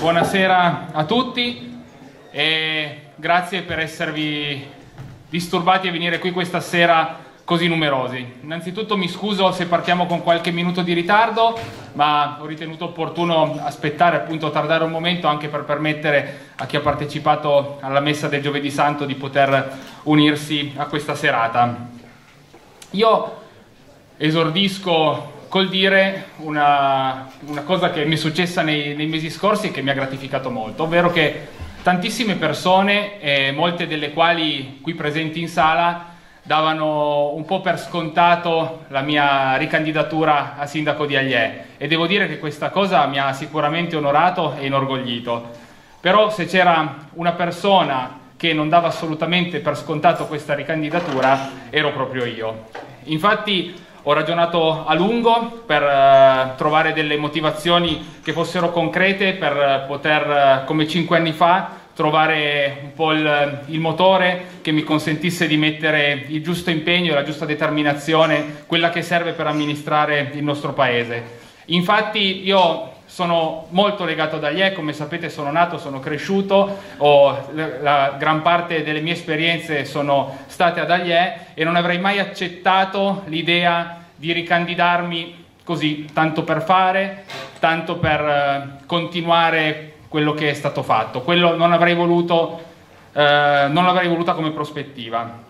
buonasera a tutti e grazie per esservi disturbati a venire qui questa sera così numerosi. Innanzitutto mi scuso se partiamo con qualche minuto di ritardo, ma ho ritenuto opportuno aspettare, appunto tardare un momento anche per permettere a chi ha partecipato alla messa del giovedì santo di poter unirsi a questa serata. Io esordisco col dire una, una cosa che mi è successa nei, nei, mesi scorsi e che mi ha gratificato molto, ovvero che tantissime persone, eh, molte delle quali qui presenti in sala, davano un po' per scontato la mia ricandidatura a sindaco di Agliè e devo dire che questa cosa mi ha sicuramente onorato e inorgoglito. Però se c'era una persona che non dava assolutamente per scontato questa ricandidatura, ero proprio io. Infatti ho ragionato a lungo per uh, trovare delle motivazioni che fossero concrete per poter, uh, come cinque anni fa, trovare un po' il, il, motore che mi consentisse di mettere il giusto impegno e la giusta determinazione, quella che serve per amministrare il nostro paese. Infatti io sono molto legato ad Aglie, come sapete sono nato, sono cresciuto, ho, la, gran parte delle mie esperienze sono state ad Aglie e non avrei mai accettato l'idea di ricandidarmi così, tanto per fare, tanto per eh, continuare quello che è stato fatto. Quello non avrei voluto, eh, non l'avrei voluta come prospettiva.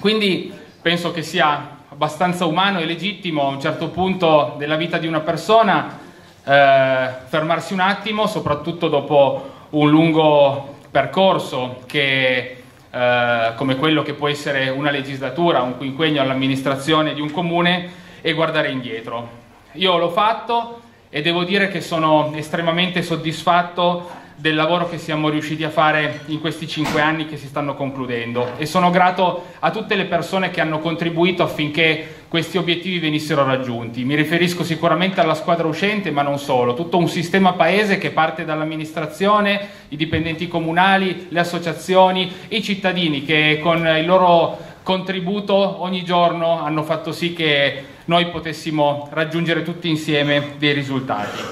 Quindi penso che sia abbastanza umano e legittimo a un certo punto della vita di una persona eh, fermarsi un attimo, soprattutto dopo un lungo percorso che eh, come quello che può essere una legislatura, un quinquennio all'amministrazione di un comune e guardare indietro. Io l'ho fatto e devo dire che sono estremamente soddisfatto del lavoro che siamo riusciti a fare in questi cinque anni che si stanno concludendo e sono grato a tutte le persone che hanno contribuito affinché questi obiettivi venissero raggiunti. Mi riferisco sicuramente alla squadra uscente, ma non solo, tutto un sistema paese che parte dall'amministrazione, i dipendenti comunali, le associazioni, i cittadini che con il loro contributo ogni giorno hanno fatto sì che noi potessimo raggiungere tutti insieme dei risultati.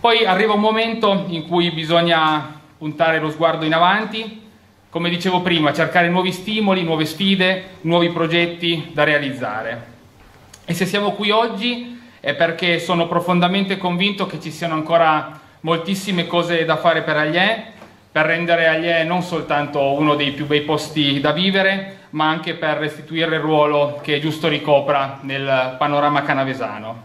Poi arriva un momento in cui bisogna puntare lo sguardo in avanti, come dicevo prima, cercare nuovi stimoli, nuove sfide, nuovi progetti da realizzare. E se siamo qui oggi è perché sono profondamente convinto che ci siano ancora moltissime cose da fare per Agliè, per rendere Agliè non soltanto uno dei più bei posti da vivere, ma anche per restituire il ruolo che è giusto ricopra nel panorama canavesano.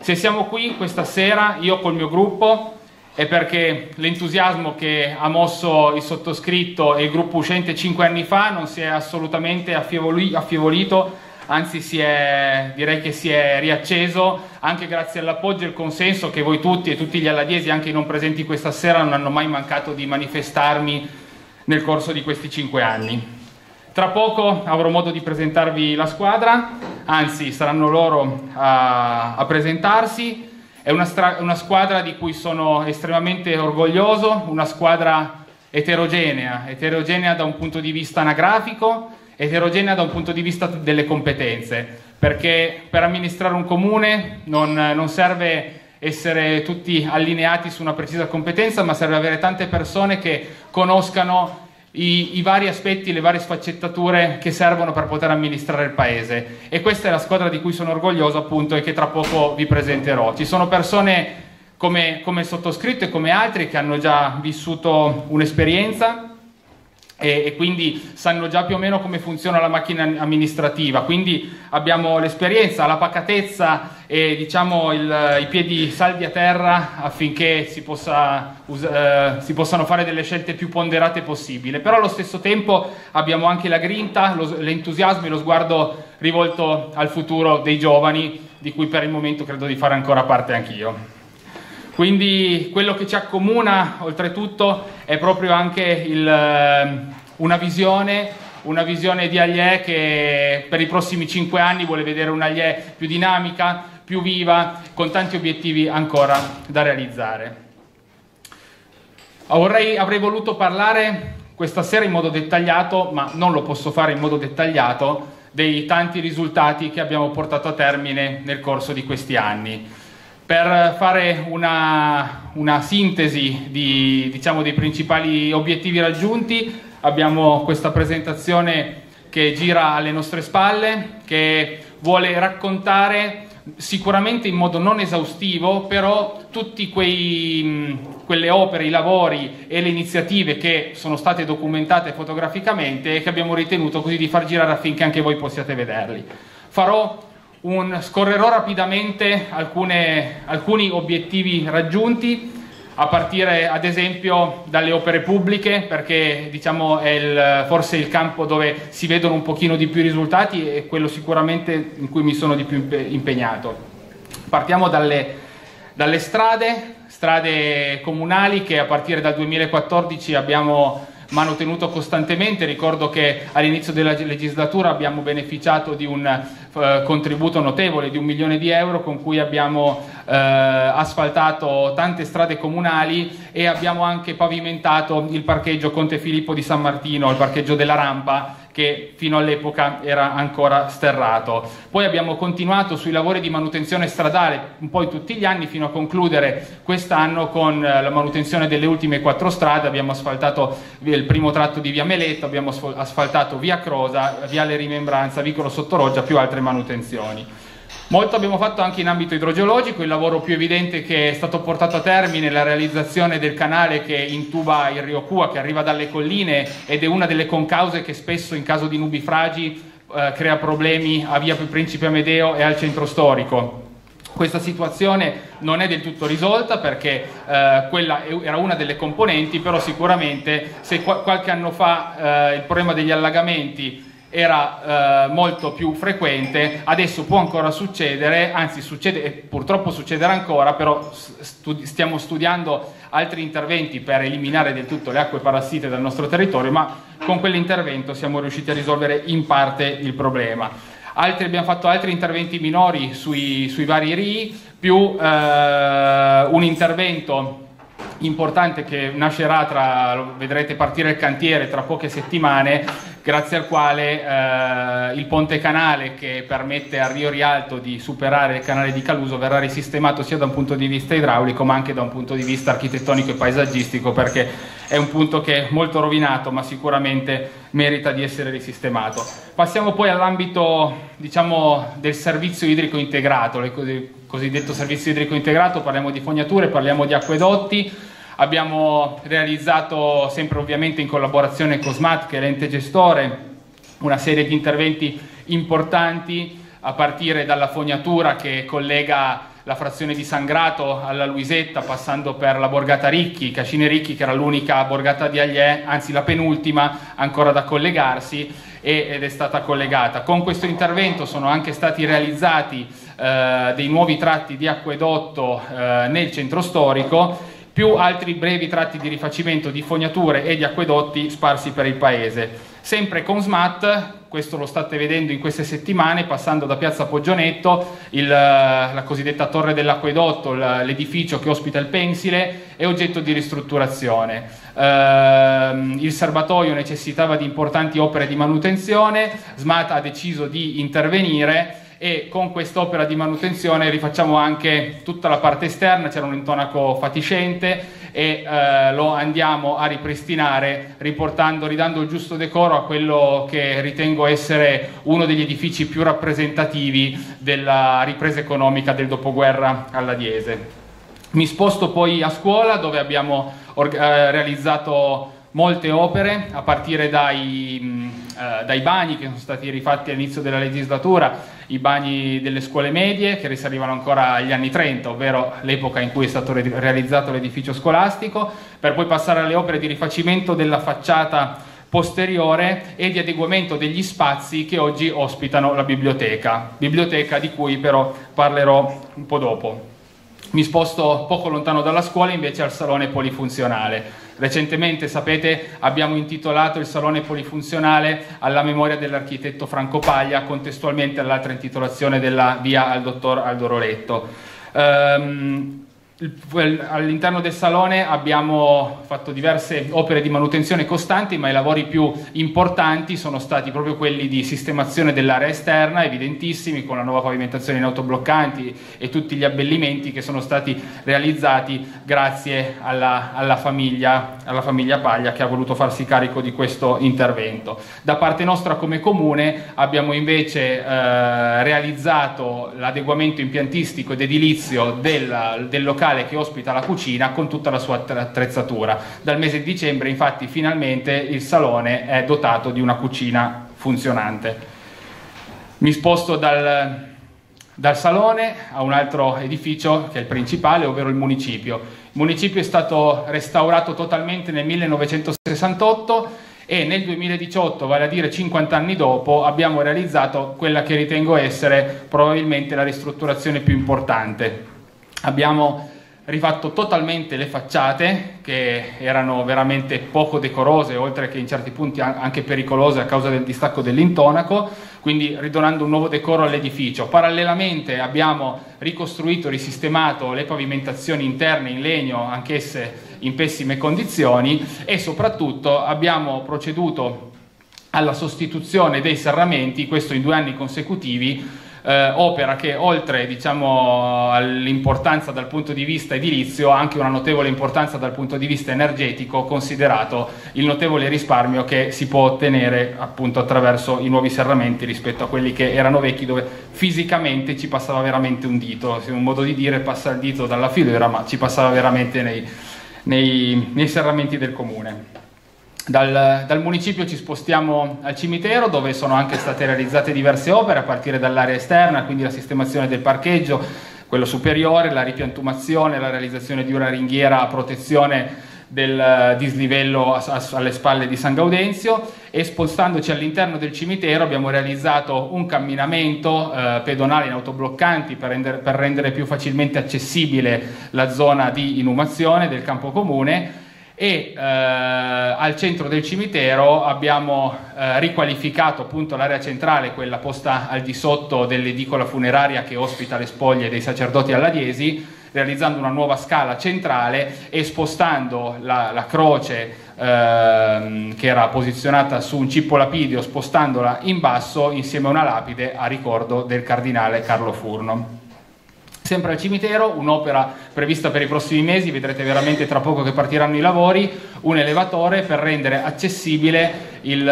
Se siamo qui questa sera, io col mio gruppo, è perché l'entusiasmo che ha mosso il sottoscritto e il gruppo uscente cinque anni fa non si è assolutamente affievolito, anzi è, direi che si è riacceso anche grazie all'appoggio e al consenso che voi tutti e tutti gli alladiesi, anche i non presenti questa sera, non hanno mai mancato di manifestarmi nel corso di questi cinque anni. Tra poco avrò modo di presentarvi la squadra, anzi saranno loro a, a presentarsi è una, una squadra di cui sono estremamente orgoglioso, una squadra eterogenea, eterogenea da un punto di vista anagrafico, eterogenea da un punto di vista delle competenze, perché per amministrare un comune non, non serve essere tutti allineati su una precisa competenza, ma serve avere tante persone che conoscano i, i, vari aspetti, le varie sfaccettature che servono per poter amministrare il paese. E questa è la squadra di cui sono orgoglioso appunto e che tra poco vi presenterò. Ci sono persone come, come sottoscritto e come altri che hanno già vissuto un'esperienza e, e, quindi sanno già più o meno come funziona la macchina amministrativa, quindi abbiamo l'esperienza, la pacatezza e diciamo il, i piedi saldi a terra affinché si, possa, uh, si, possano fare delle scelte più ponderate possibile, però allo stesso tempo abbiamo anche la grinta, lo, l'entusiasmo e lo sguardo rivolto al futuro dei giovani, di cui per il momento credo di fare ancora parte anch'io. Quindi quello che ci accomuna oltretutto è proprio anche il, ehm, una, visione, una visione di Agliè che per i prossimi cinque anni vuole vedere un'Agliè più dinamica, più viva, con tanti obiettivi ancora da realizzare. Vorrei, avrei voluto parlare questa sera in modo dettagliato, ma non lo posso fare in modo dettagliato, dei tanti risultati che abbiamo portato a termine nel corso di questi anni Per fare una, una sintesi di, diciamo, dei principali obiettivi raggiunti, abbiamo questa presentazione che gira alle nostre spalle, che vuole raccontare sicuramente in modo non esaustivo, però tutte quelle opere, i lavori e le iniziative che sono state documentate fotograficamente e che abbiamo ritenuto così di far girare affinché anche voi possiate vederli. Farò un, scorrerò rapidamente alcune, alcuni obiettivi raggiunti a partire ad esempio dalle opere pubbliche perché diciamo è il, forse il campo dove si vedono un pochino di più i risultati e quello sicuramente in cui mi sono di più impegnato. Partiamo dalle, dalle strade, strade comunali che a partire dal 2014 abbiamo manutenuto costantemente. Ricordo che all'inizio della legislatura abbiamo beneficiato di un eh, contributo notevole di un milione di euro con cui abbiamo eh, asfaltato tante strade comunali e abbiamo anche pavimentato il parcheggio Conte Filippo di San Martino, il parcheggio della rampa che fino all'epoca era ancora sterrato. Poi abbiamo continuato sui lavori di manutenzione stradale un po' tutti gli anni fino a concludere quest'anno con eh, la manutenzione delle ultime quattro strade, abbiamo asfaltato il primo tratto di via Meletto, abbiamo asfaltato via Crosa, via Le Rimembranza, Vicolo Sottoroggia, più altre manutenzioni. Molto abbiamo fatto anche in ambito idrogeologico, il lavoro più evidente che è stato portato a termine è la realizzazione del canale che intuba il Rio Cua, che arriva dalle colline ed è una delle concause che spesso in caso di nubifragi eh, crea problemi a via Principe Amedeo e al centro storico. Questa situazione non è del tutto risolta perché eh, quella era una delle componenti, però sicuramente se qu qualche anno fa eh, il problema degli allagamenti era eh, molto più frequente, adesso può ancora succedere, anzi succede, purtroppo succederà ancora, però studi stiamo studiando altri interventi per eliminare del tutto le acque parassite dal nostro territorio, ma con quell'intervento siamo riusciti a risolvere in parte il problema. Altri, abbiamo fatto altri interventi minori sui, sui vari RI, più eh, un intervento importante che nascerà tra, vedrete partire il cantiere tra poche settimane, grazie al quale eh, il ponte canale che permette a Rio Rialto di superare il canale di Caluso verrà risistemato sia da un punto di vista idraulico ma anche da un punto di vista architettonico e paesaggistico perché è un punto che è molto rovinato ma sicuramente merita di essere risistemato. Passiamo poi all'ambito diciamo, del servizio idrico integrato, il cosiddetto servizio idrico integrato, parliamo di fognature, parliamo di acquedotti, Abbiamo realizzato, sempre ovviamente in collaborazione con SMAT, che è l'ente gestore, una serie di interventi importanti a partire dalla fognatura che collega la frazione di Sangrato alla Luisetta, passando per la borgata Ricchi, Cascine Ricchi, che era l'unica borgata di Agliè, anzi la penultima ancora da collegarsi ed è stata collegata. Con questo intervento sono anche stati realizzati eh, dei nuovi tratti di acquedotto eh, nel centro storico più altri brevi tratti di rifacimento di fognature e di acquedotti sparsi per il paese. Sempre con SMAT, questo lo state vedendo in queste settimane, passando da Piazza Poggionetto, il, la cosiddetta torre dell'acquedotto, l'edificio che ospita il pensile, è oggetto di ristrutturazione. Eh, il serbatoio necessitava di importanti opere di manutenzione, SMAT ha deciso di intervenire e con quest'opera di manutenzione rifacciamo anche tutta la parte esterna, c'era un intonaco fatiscente e eh, lo andiamo a ripristinare riportando, ridando il giusto decoro a quello che ritengo essere uno degli edifici più rappresentativi della ripresa economica del dopoguerra alla Diese. Mi sposto poi a scuola dove abbiamo eh, realizzato molte opere, a partire dai, mh, eh, dai, bagni che sono stati rifatti all'inizio della legislatura, i bagni delle scuole medie che risalivano ancora agli anni 30, ovvero l'epoca in cui è stato re realizzato l'edificio scolastico, per poi passare alle opere di rifacimento della facciata posteriore e di adeguamento degli spazi che oggi ospitano la biblioteca, biblioteca di cui però parlerò un po' dopo. Mi sposto poco lontano dalla scuola invece al salone polifunzionale. Recentemente, sapete, abbiamo intitolato il salone polifunzionale alla memoria dell'architetto Franco Paglia, contestualmente all'altra intitolazione della via al dottor Aldo Roletto. Um, All'interno del salone abbiamo fatto diverse opere di manutenzione costanti, ma i lavori più importanti sono stati proprio quelli di sistemazione dell'area esterna, evidentissimi, con la nuova pavimentazione in autobloccanti e tutti gli abbellimenti che sono stati realizzati grazie alla, alla, famiglia, alla famiglia Paglia che ha voluto farsi carico di questo intervento. Da parte nostra come comune abbiamo invece eh, realizzato l'adeguamento impiantistico ed edilizio del, del locale locale che ospita la cucina con tutta la sua attrezzatura. Dal mese di dicembre infatti finalmente il salone è dotato di una cucina funzionante. Mi sposto dal, dal salone a un altro edificio che è il principale, ovvero il municipio. Il municipio è stato restaurato totalmente nel 1968 e nel 2018, vale a dire 50 anni dopo, abbiamo realizzato quella che ritengo essere probabilmente la ristrutturazione più importante. Abbiamo rifatto totalmente le facciate che erano veramente poco decorose oltre che in certi punti anche pericolose a causa del distacco dell'intonaco. Quindi ridonando un nuovo decoro all'edificio. Parallelamente abbiamo ricostruito risistemato le pavimentazioni interne in legno anch'esse in pessime condizioni e soprattutto abbiamo proceduto alla sostituzione dei serramenti questo in due anni consecutivi eh, opera che oltre diciamo, all'importanza dal punto di vista edilizio ha anche una notevole importanza dal punto di vista energetico considerato il notevole risparmio che si può ottenere appunto attraverso i nuovi serramenti rispetto a quelli che erano vecchi dove fisicamente ci passava veramente un dito, un modo di dire passa il dito dalla filiera ma ci passava veramente nei, nei, nei serramenti del comune. Dal, dal, municipio ci spostiamo al cimitero dove sono anche state realizzate diverse opere a partire dall'area esterna, quindi la sistemazione del parcheggio, quello superiore, la ripiantumazione, la realizzazione di una ringhiera a protezione del dislivello a, a, alle spalle di San Gaudenzio. E spostandoci all'interno del cimitero abbiamo realizzato un camminamento eh, pedonale in autobloccanti per rendere, per rendere più facilmente accessibile la zona di inumazione del campo comune e eh, al centro del cimitero abbiamo eh, riqualificato appunto l'area centrale, quella posta al di sotto dell'edicola funeraria che ospita le spoglie dei sacerdoti alladiesi, realizzando una nuova scala centrale e spostando la, la croce eh, che era posizionata su un cippo lapidio, spostandola in basso insieme a una lapide a ricordo del cardinale Carlo Furno. Sempre al cimitero, un'opera prevista per i prossimi mesi, vedrete veramente tra poco che partiranno i lavori, un elevatore per rendere accessibile il,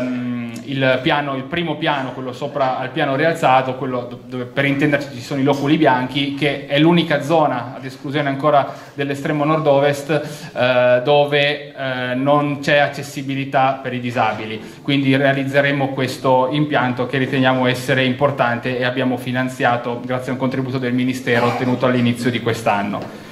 um, il, piano, il primo piano, quello sopra al piano rialzato, quello dove per intenderci ci sono i loculi bianchi, che è l'unica zona, ad esclusione ancora dell'estremo nord-ovest, eh, dove eh, non c'è accessibilità per i disabili. Quindi realizzeremo questo impianto che riteniamo essere importante e abbiamo finanziato grazie a un contributo del Ministero ottenuto all'inizio di quest'anno.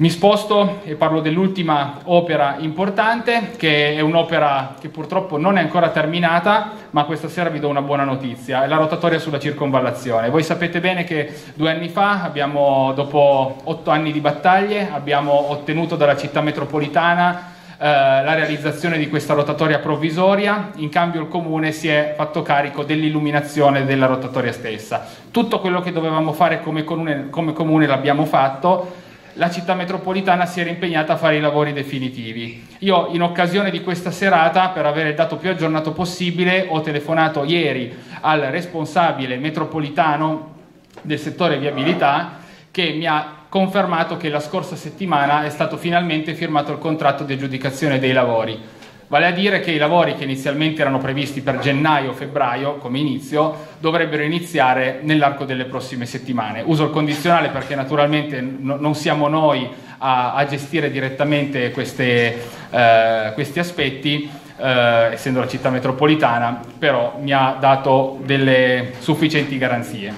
Mi sposto e parlo dell'ultima opera importante, che è un'opera che purtroppo non è ancora terminata, ma questa sera vi do una buona notizia, è la rotatoria sulla circonvallazione. Voi sapete bene che due anni fa, abbiamo, dopo otto anni di battaglie, abbiamo ottenuto dalla città metropolitana eh, la realizzazione di questa rotatoria provvisoria, in cambio il comune si è fatto carico dell'illuminazione della rotatoria stessa. Tutto quello che dovevamo fare come comune, come comune l'abbiamo fatto, la città metropolitana si era impegnata a fare i lavori definitivi. Io in occasione di questa serata, per avere il dato più aggiornato possibile, ho telefonato ieri al responsabile metropolitano del settore viabilità che mi ha confermato che la scorsa settimana è stato finalmente firmato il contratto di aggiudicazione dei lavori Vale a dire che i lavori che inizialmente erano previsti per gennaio-febbraio come inizio dovrebbero iniziare nell'arco delle prossime settimane. Uso il condizionale perché naturalmente no, non siamo noi a, a gestire direttamente queste, eh, questi aspetti, eh, essendo la città metropolitana, però mi ha dato delle sufficienti garanzie.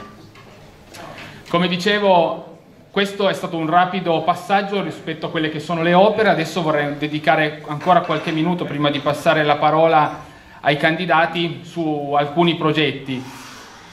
Come dicevo, questo è stato un rapido passaggio rispetto a quelle che sono le opere, adesso vorrei dedicare ancora qualche minuto prima di passare la parola ai candidati su alcuni progetti.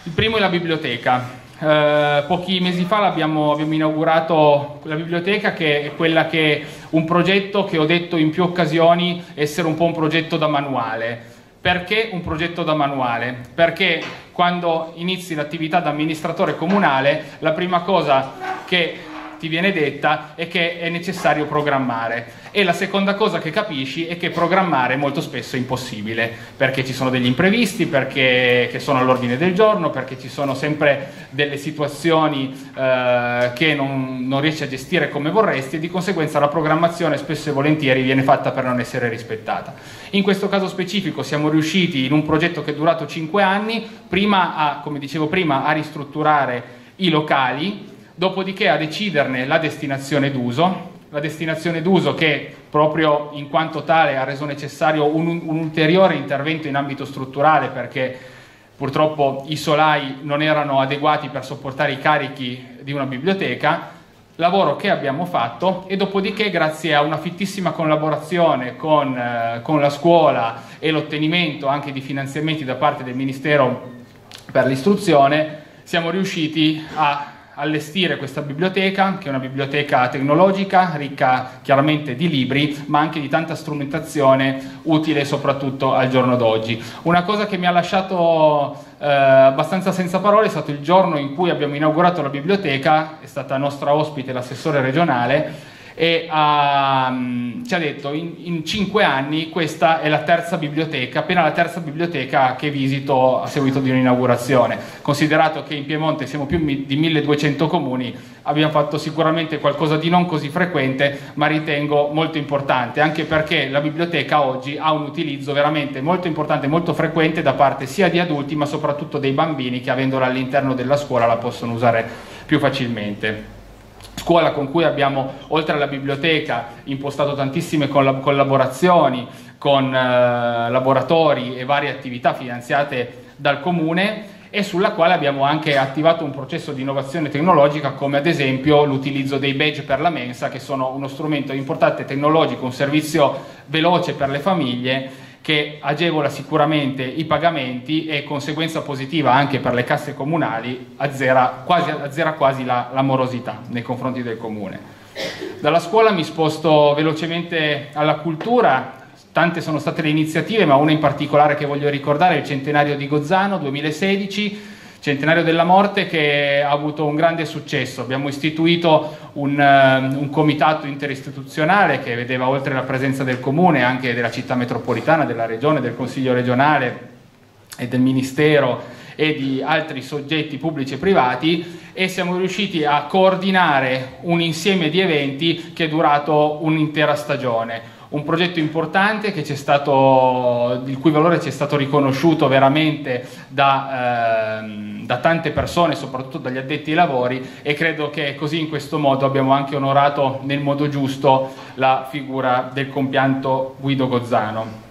Il primo è la biblioteca. Eh, pochi mesi fa abbiamo, inaugurato la biblioteca che è quella che un progetto che ho detto in più occasioni essere un po' un progetto da manuale perché un progetto da manuale? Perché quando inizi l'attività da amministratore comunale, la prima cosa che ti viene detta è che è necessario programmare e la seconda cosa che capisci è che programmare molto spesso è impossibile perché ci sono degli imprevisti, perché sono all'ordine del giorno, perché ci sono sempre delle situazioni eh, che non, non riesci a gestire come vorresti e di conseguenza la programmazione spesso e volentieri viene fatta per non essere rispettata. In questo caso specifico siamo riusciti in un progetto che è durato 5 anni, prima a, come dicevo prima, a ristrutturare i locali, dopodiché a deciderne la destinazione d'uso, la destinazione d'uso che proprio in quanto tale ha reso necessario un, un, ulteriore intervento in ambito strutturale perché purtroppo i solai non erano adeguati per sopportare i carichi di una biblioteca, lavoro che abbiamo fatto e dopodiché grazie a una fittissima collaborazione con, eh, con la scuola e l'ottenimento anche di finanziamenti da parte del Ministero per l'istruzione siamo riusciti a allestire questa biblioteca, che è una biblioteca tecnologica, ricca chiaramente di libri, ma anche di tanta strumentazione utile soprattutto al giorno d'oggi. Una cosa che mi ha lasciato eh, abbastanza senza parole è stato il giorno in cui abbiamo inaugurato la biblioteca, è stata nostra ospite l'assessore regionale, e um, ci ha detto in, in, cinque anni questa è la terza biblioteca, appena la terza biblioteca che visito a seguito di un'inaugurazione. Considerato che in Piemonte siamo più di 1200 comuni, abbiamo fatto sicuramente qualcosa di non così frequente, ma ritengo molto importante, anche perché la biblioteca oggi ha un utilizzo veramente molto importante, molto frequente da parte sia di adulti, ma soprattutto dei bambini che avendola all'interno della scuola la possono usare più facilmente scuola con cui abbiamo, oltre alla biblioteca, impostato tantissime collaborazioni con eh, laboratori e varie attività finanziate dal comune e sulla quale abbiamo anche attivato un processo di innovazione tecnologica come ad esempio l'utilizzo dei badge per la mensa che sono uno strumento importante tecnologico, un servizio veloce per le famiglie che agevola sicuramente i pagamenti e conseguenza positiva anche per le casse comunali azzera quasi, azzera quasi la, la morosità nei confronti del comune. Dalla scuola mi sposto velocemente alla cultura, tante sono state le iniziative, ma una in particolare che voglio ricordare è il centenario di Gozzano 2016 centenario della morte che ha avuto un grande successo. Abbiamo istituito un, uh, un, comitato interistituzionale che vedeva oltre la presenza del comune anche della città metropolitana, della regione, del consiglio regionale e del ministero e di altri soggetti pubblici e privati e siamo riusciti a coordinare un insieme di eventi che è durato un'intera stagione un progetto importante stato, il cui valore ci è stato riconosciuto veramente da, eh, da, tante persone, soprattutto dagli addetti ai lavori e credo che così in questo modo abbiamo anche onorato nel modo giusto la figura del compianto Guido Gozzano.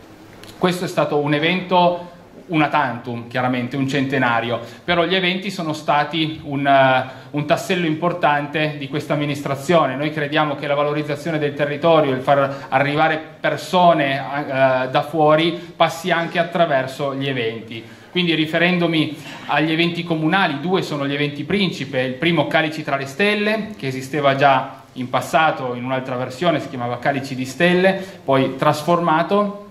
Questo è stato un evento una tantum, chiaramente, un centenario, però gli eventi sono stati un, uh, un, tassello importante di questa amministrazione. Noi crediamo che la valorizzazione del territorio, il far arrivare persone uh, da fuori, passi anche attraverso gli eventi. Quindi riferendomi agli eventi comunali, due sono gli eventi principe, il primo Calici tra le stelle, che esisteva già in passato in un'altra versione, si chiamava Calici di Stelle, poi trasformato.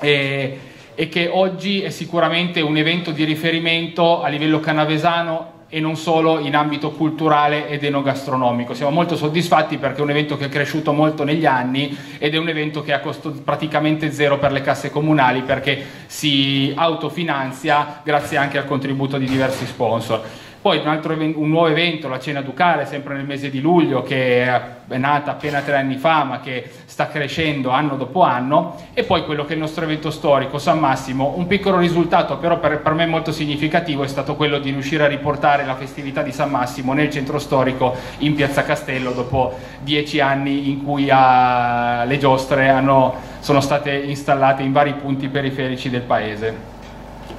E, e che oggi è sicuramente un evento di riferimento a livello canavesano e non solo in ambito culturale ed enogastronomico. Siamo molto soddisfatti perché è un evento che è cresciuto molto negli anni ed è un evento che ha costo praticamente zero per le casse comunali perché si autofinanzia grazie anche al contributo di diversi sponsor. Poi un, altro, un nuovo evento, la cena ducale, sempre nel mese di luglio, che è nata appena tre anni fa, ma che sta crescendo anno dopo anno. E poi quello che è il nostro evento storico, San Massimo. Un piccolo risultato, però per, per me molto significativo, è stato quello di riuscire a riportare la festività di San Massimo nel centro storico in Piazza Castello, dopo dieci anni in cui a, le giostre hanno, sono state installate in vari punti periferici del paese.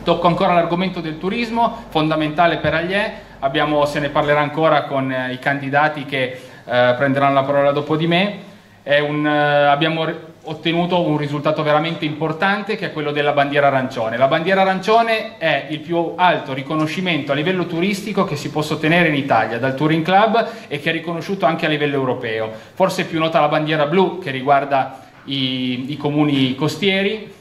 Tocco ancora l'argomento del turismo, fondamentale per Agliè, Abbiamo, se ne parlerà ancora con eh, i candidati che eh, prenderanno la parola dopo di me. Un, eh, abbiamo ottenuto un risultato veramente importante che è quello della bandiera arancione. La bandiera arancione è il più alto riconoscimento a livello turistico che si possa ottenere in Italia dal Touring Club e che è riconosciuto anche a livello europeo. Forse è più nota la bandiera blu che riguarda i, i comuni costieri,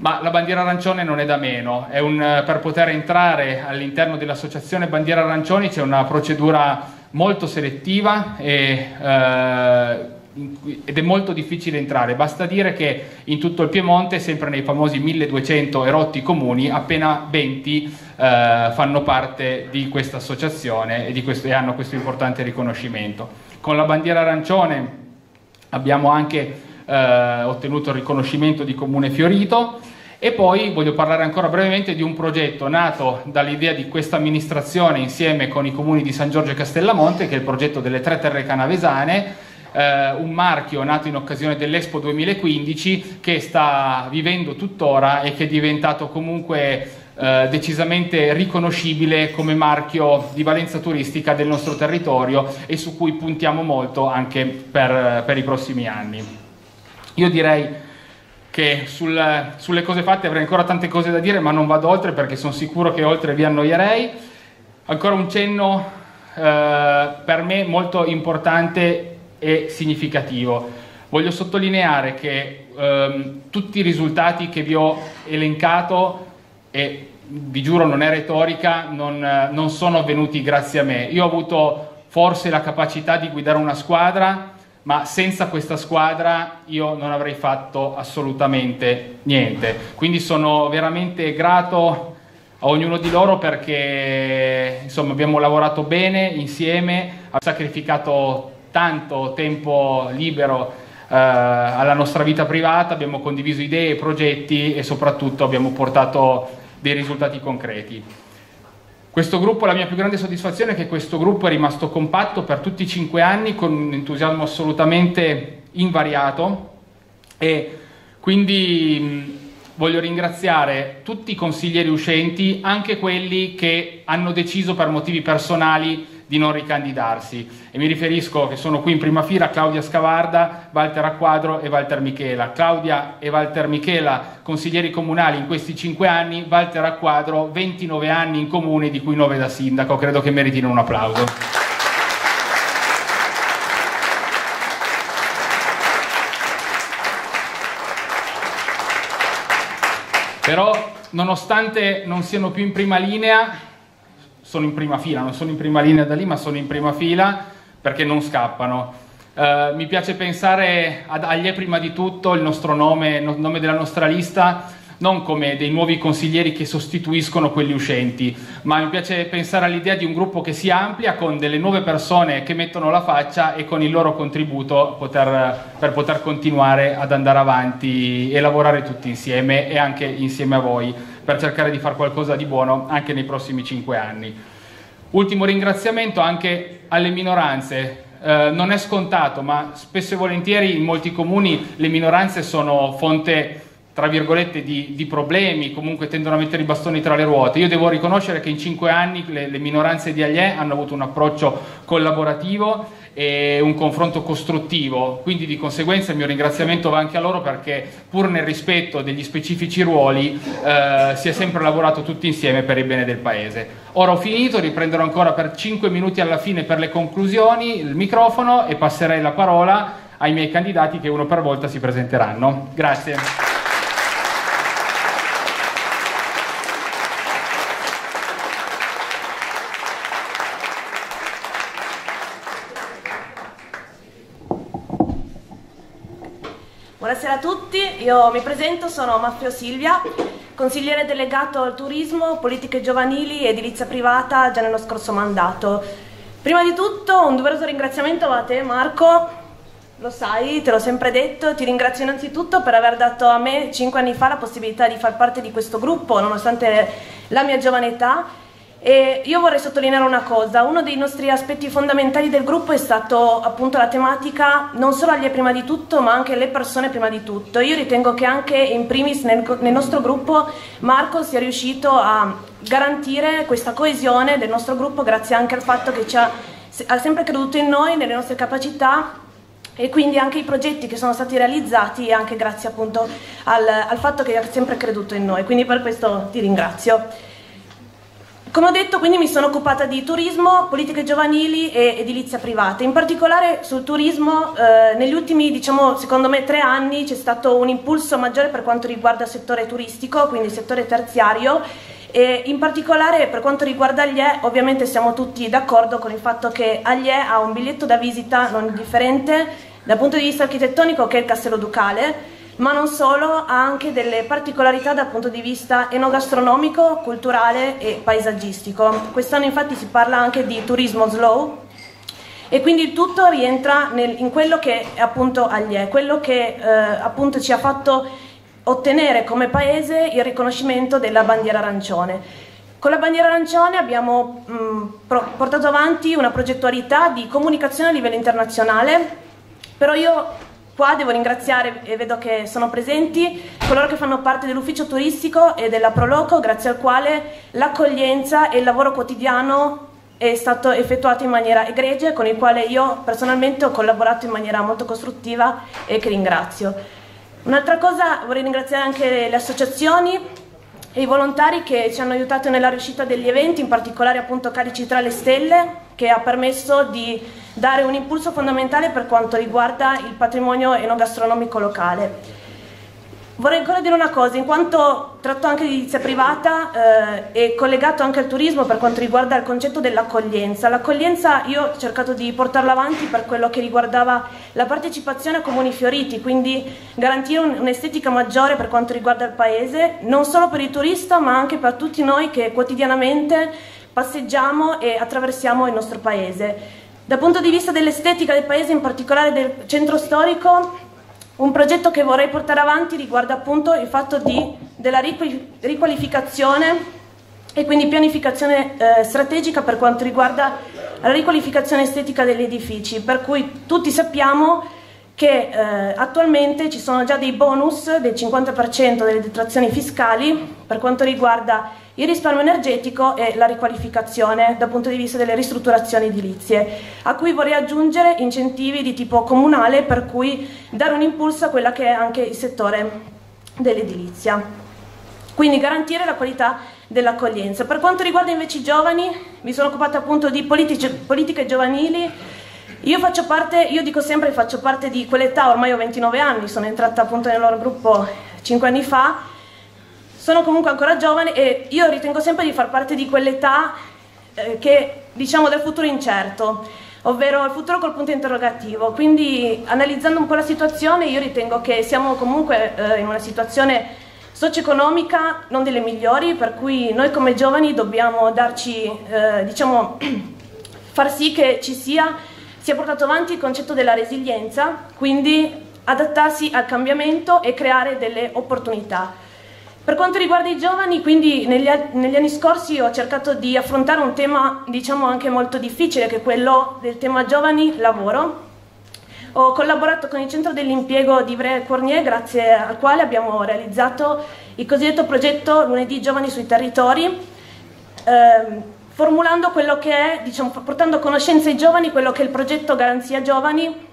ma la bandiera arancione non è da meno, è un, per poter entrare all'interno dell'associazione Bandiera Arancioni c'è una procedura molto selettiva e, eh, ed è molto difficile entrare, basta dire che in tutto il Piemonte, sempre nei famosi 1200 erotti comuni, appena 20 eh, fanno parte di questa associazione e, questo, e hanno questo importante riconoscimento. Con la bandiera arancione abbiamo anche eh, ottenuto il riconoscimento di Comune Fiorito e poi voglio parlare ancora brevemente di un progetto nato dall'idea di questa amministrazione insieme con i comuni di San Giorgio e Castellamonte, che è il progetto delle tre terre canavesane, eh, un marchio nato in occasione dell'Expo 2015 che sta vivendo tuttora e che è diventato comunque eh, decisamente riconoscibile come marchio di valenza turistica del nostro territorio e su cui puntiamo molto anche per, per i prossimi anni. Io direi che sul, sulle cose fatte avrei ancora tante cose da dire, ma non vado oltre perché sono sicuro che oltre vi annoierei. Ancora un cenno eh, per me molto importante e significativo. Voglio sottolineare che ehm, tutti i risultati che vi ho elencato, e vi giuro non è retorica, non, non sono avvenuti grazie a me. Io ho avuto forse la capacità di guidare una squadra ma senza questa squadra io non avrei fatto assolutamente niente. Quindi sono veramente grato a ognuno di loro perché insomma, abbiamo lavorato bene insieme, abbiamo sacrificato tanto tempo libero eh, alla nostra vita privata, abbiamo condiviso idee progetti e soprattutto abbiamo portato dei risultati concreti. Questo gruppo, la mia più grande soddisfazione è che questo gruppo è rimasto compatto per tutti i cinque anni con un entusiasmo assolutamente invariato e quindi voglio ringraziare tutti i consiglieri uscenti, anche quelli che hanno deciso per motivi personali di non ricandidarsi e mi riferisco che sono qui in prima fila Claudia Scavarda, Walter Acquadro e Walter Michela. Claudia e Walter Michela, consiglieri comunali in questi cinque anni, Walter Acquadro 29 anni in comune di cui 9 da sindaco, credo che meritino un applauso. Però nonostante non siano più in prima linea, sono in prima fila, non sono in prima linea da lì, ma sono in prima fila perché non scappano. Uh, mi piace pensare ad, agli prima di tutto il nostro nome, il nome della nostra lista, non come dei nuovi consiglieri che sostituiscono quelli uscenti, ma mi piace pensare all'idea di un gruppo che si amplia con delle nuove persone che mettono la faccia e con il loro contributo poter, per poter continuare ad andare avanti e lavorare tutti insieme e anche insieme a voi per cercare di fare qualcosa di buono anche nei prossimi cinque anni. Ultimo ringraziamento anche alle minoranze. Eh, non è scontato, ma spesso e volentieri in molti comuni le minoranze sono fonte tra virgolette di, di, problemi, comunque tendono a mettere i bastoni tra le ruote. Io devo riconoscere che in cinque anni le, le minoranze di Agliè hanno avuto un approccio collaborativo e un confronto costruttivo, quindi di conseguenza il mio ringraziamento va anche a loro perché pur nel rispetto degli specifici ruoli eh, si è sempre lavorato tutti insieme per il bene del Paese. Ora ho finito, riprenderò ancora per cinque minuti alla fine per le conclusioni il microfono e passerei la parola ai miei candidati che uno per volta si presenteranno. Grazie. Buonasera a tutti, io mi presento, sono Maffeo Silvia, consigliere delegato al turismo, politiche giovanili e edilizia privata già nello scorso mandato. Prima di tutto un doveroso ringraziamento a te Marco, lo sai, te l'ho sempre detto, ti ringrazio innanzitutto per aver dato a me cinque anni fa la possibilità di far parte di questo gruppo, nonostante la mia giovane età e io vorrei sottolineare una cosa, uno dei nostri aspetti fondamentali del gruppo è stato appunto la tematica non solo agli prima di tutto ma anche le persone prima di tutto. Io ritengo che anche in primis nel, nel nostro gruppo Marco sia riuscito a garantire questa coesione del nostro gruppo grazie anche al fatto che ha, ha sempre creduto in noi, nelle nostre capacità e quindi anche i progetti che sono stati realizzati anche grazie appunto al, al fatto che ha sempre creduto in noi, quindi per questo ti ringrazio. Come ho detto, quindi mi sono occupata di turismo, politiche giovanili e edilizia privata. In particolare sul turismo, eh, negli ultimi, diciamo, secondo me, tre anni c'è stato un impulso maggiore per quanto riguarda il settore turistico, quindi il settore terziario, e in particolare per quanto riguarda Aglie, ovviamente siamo tutti d'accordo con il fatto che Aglie ha un biglietto da visita non indifferente dal punto di vista architettonico che è il Castello Ducale, ma non solo, ha anche delle particolarità dal punto di vista enogastronomico, culturale e paesaggistico. Quest'anno infatti si parla anche di turismo slow e quindi il tutto rientra nel, in quello che è appunto Aglie, quello che eh, appunto ci ha fatto ottenere come paese il riconoscimento della bandiera arancione. Con la bandiera arancione abbiamo mh, portato avanti una progettualità di comunicazione a livello internazionale, però io Qua devo ringraziare, e vedo che sono presenti, coloro che fanno parte dell'ufficio turistico e della Proloco, grazie al quale l'accoglienza e il lavoro quotidiano è stato effettuato in maniera egregia, con il quale io personalmente ho collaborato in maniera molto costruttiva e che ringrazio. Un'altra cosa, vorrei ringraziare anche le associazioni e i volontari che ci hanno aiutato nella riuscita degli eventi, in particolare appunto Carici tra le Stelle, che ha permesso di dare un impulso fondamentale per quanto riguarda il patrimonio enogastronomico locale. Vorrei ancora dire una cosa, in quanto tratto anche di edilizia privata eh, e collegato anche al turismo per quanto riguarda il concetto dell'accoglienza. L'accoglienza io ho cercato di portarla avanti per quello che riguardava la partecipazione a comuni fioriti, quindi garantire un'estetica maggiore per quanto riguarda il paese, non solo per il turista ma anche per tutti noi che quotidianamente passeggiamo e attraversiamo il nostro paese. Dal punto di vista dell'estetica del paese, in particolare del centro storico, un progetto che vorrei portare avanti riguarda appunto il fatto di, della riqualificazione e quindi pianificazione eh, strategica per quanto riguarda la riqualificazione estetica degli edifici, per cui tutti sappiamo che eh, attualmente ci sono già dei bonus del 50% delle detrazioni fiscali per quanto riguarda il risparmio energetico e la riqualificazione dal punto di vista delle ristrutturazioni edilizie, a cui vorrei aggiungere incentivi di tipo comunale per cui dare un impulso a quella che è anche il settore dell'edilizia. Quindi garantire la qualità dell'accoglienza. Per quanto riguarda invece i giovani, mi sono occupata appunto di politiche, politiche giovanili, io faccio parte, io dico sempre che faccio parte di quell'età, ormai ho 29 anni, sono entrata appunto nel loro gruppo 5 anni fa, sono comunque ancora giovane e io ritengo sempre di far parte di quell'età eh, che diciamo del futuro incerto, ovvero il futuro col punto interrogativo. Quindi analizzando un po' la situazione io ritengo che siamo comunque eh, in una situazione socio-economica non delle migliori, per cui noi come giovani dobbiamo darci, eh, diciamo, far sì che ci sia si è portato avanti il concetto della resilienza, quindi adattarsi al cambiamento e creare delle opportunità. Per quanto riguarda i giovani, quindi negli, negli, anni scorsi ho cercato di affrontare un tema diciamo anche molto difficile, che è quello del tema giovani lavoro. Ho collaborato con il centro dell'impiego di Ivrea Cornier, grazie al quale abbiamo realizzato il cosiddetto progetto Lunedì Giovani sui Territori. Eh, formulando quello che è, diciamo, portando a conoscenza ai giovani quello che è il progetto Garanzia Giovani,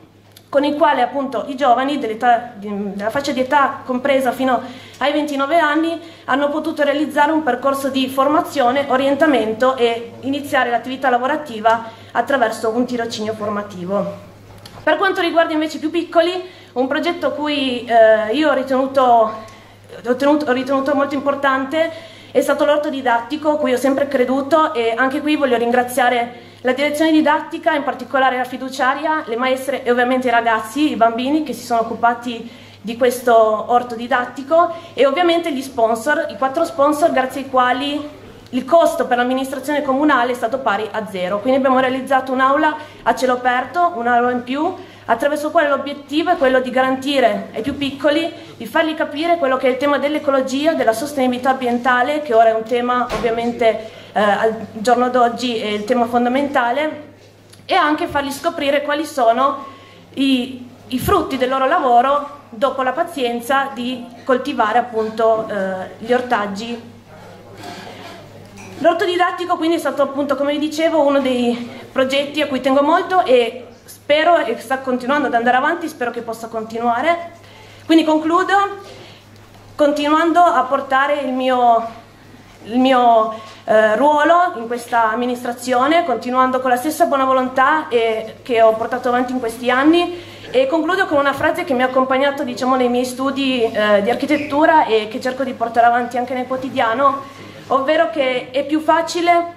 con il quale appunto i giovani della fascia di età compresa fino ai 29 anni hanno potuto realizzare un percorso di formazione, orientamento e iniziare l'attività lavorativa attraverso un tirocinio formativo. Per quanto riguarda invece i più piccoli, un progetto cui eh, io ho ritenuto, ho, tenuto, ho ritenuto molto importante è stato l'orto didattico, cui ho sempre creduto e anche qui voglio ringraziare la direzione didattica, in particolare la fiduciaria, le maestre e ovviamente i ragazzi, i bambini che si sono occupati di questo orto didattico e ovviamente gli sponsor, i quattro sponsor grazie ai quali il costo per l'amministrazione comunale è stato pari a zero. Quindi abbiamo realizzato un'aula a cielo aperto, un'aula in più, attraverso il quale l'obiettivo è quello di garantire ai più piccoli, di fargli capire quello che è il tema dell'ecologia, della sostenibilità ambientale, che ora è un tema ovviamente eh, al giorno d'oggi è il tema fondamentale, e anche fargli scoprire quali sono i, i frutti del loro lavoro dopo la pazienza di coltivare appunto eh, gli ortaggi. L'orto didattico quindi è stato appunto, come vi dicevo, uno dei progetti a cui tengo molto e spero e sta continuando ad andare avanti, spero che possa continuare. Quindi concludo continuando a portare il mio, il mio eh, ruolo in questa amministrazione, continuando con la stessa buona volontà e, che ho portato avanti in questi anni. E concludo con una frase che mi ha accompagnato diciamo, nei miei studi eh, di architettura e che cerco di portare avanti anche nel quotidiano, ovvero che è più facile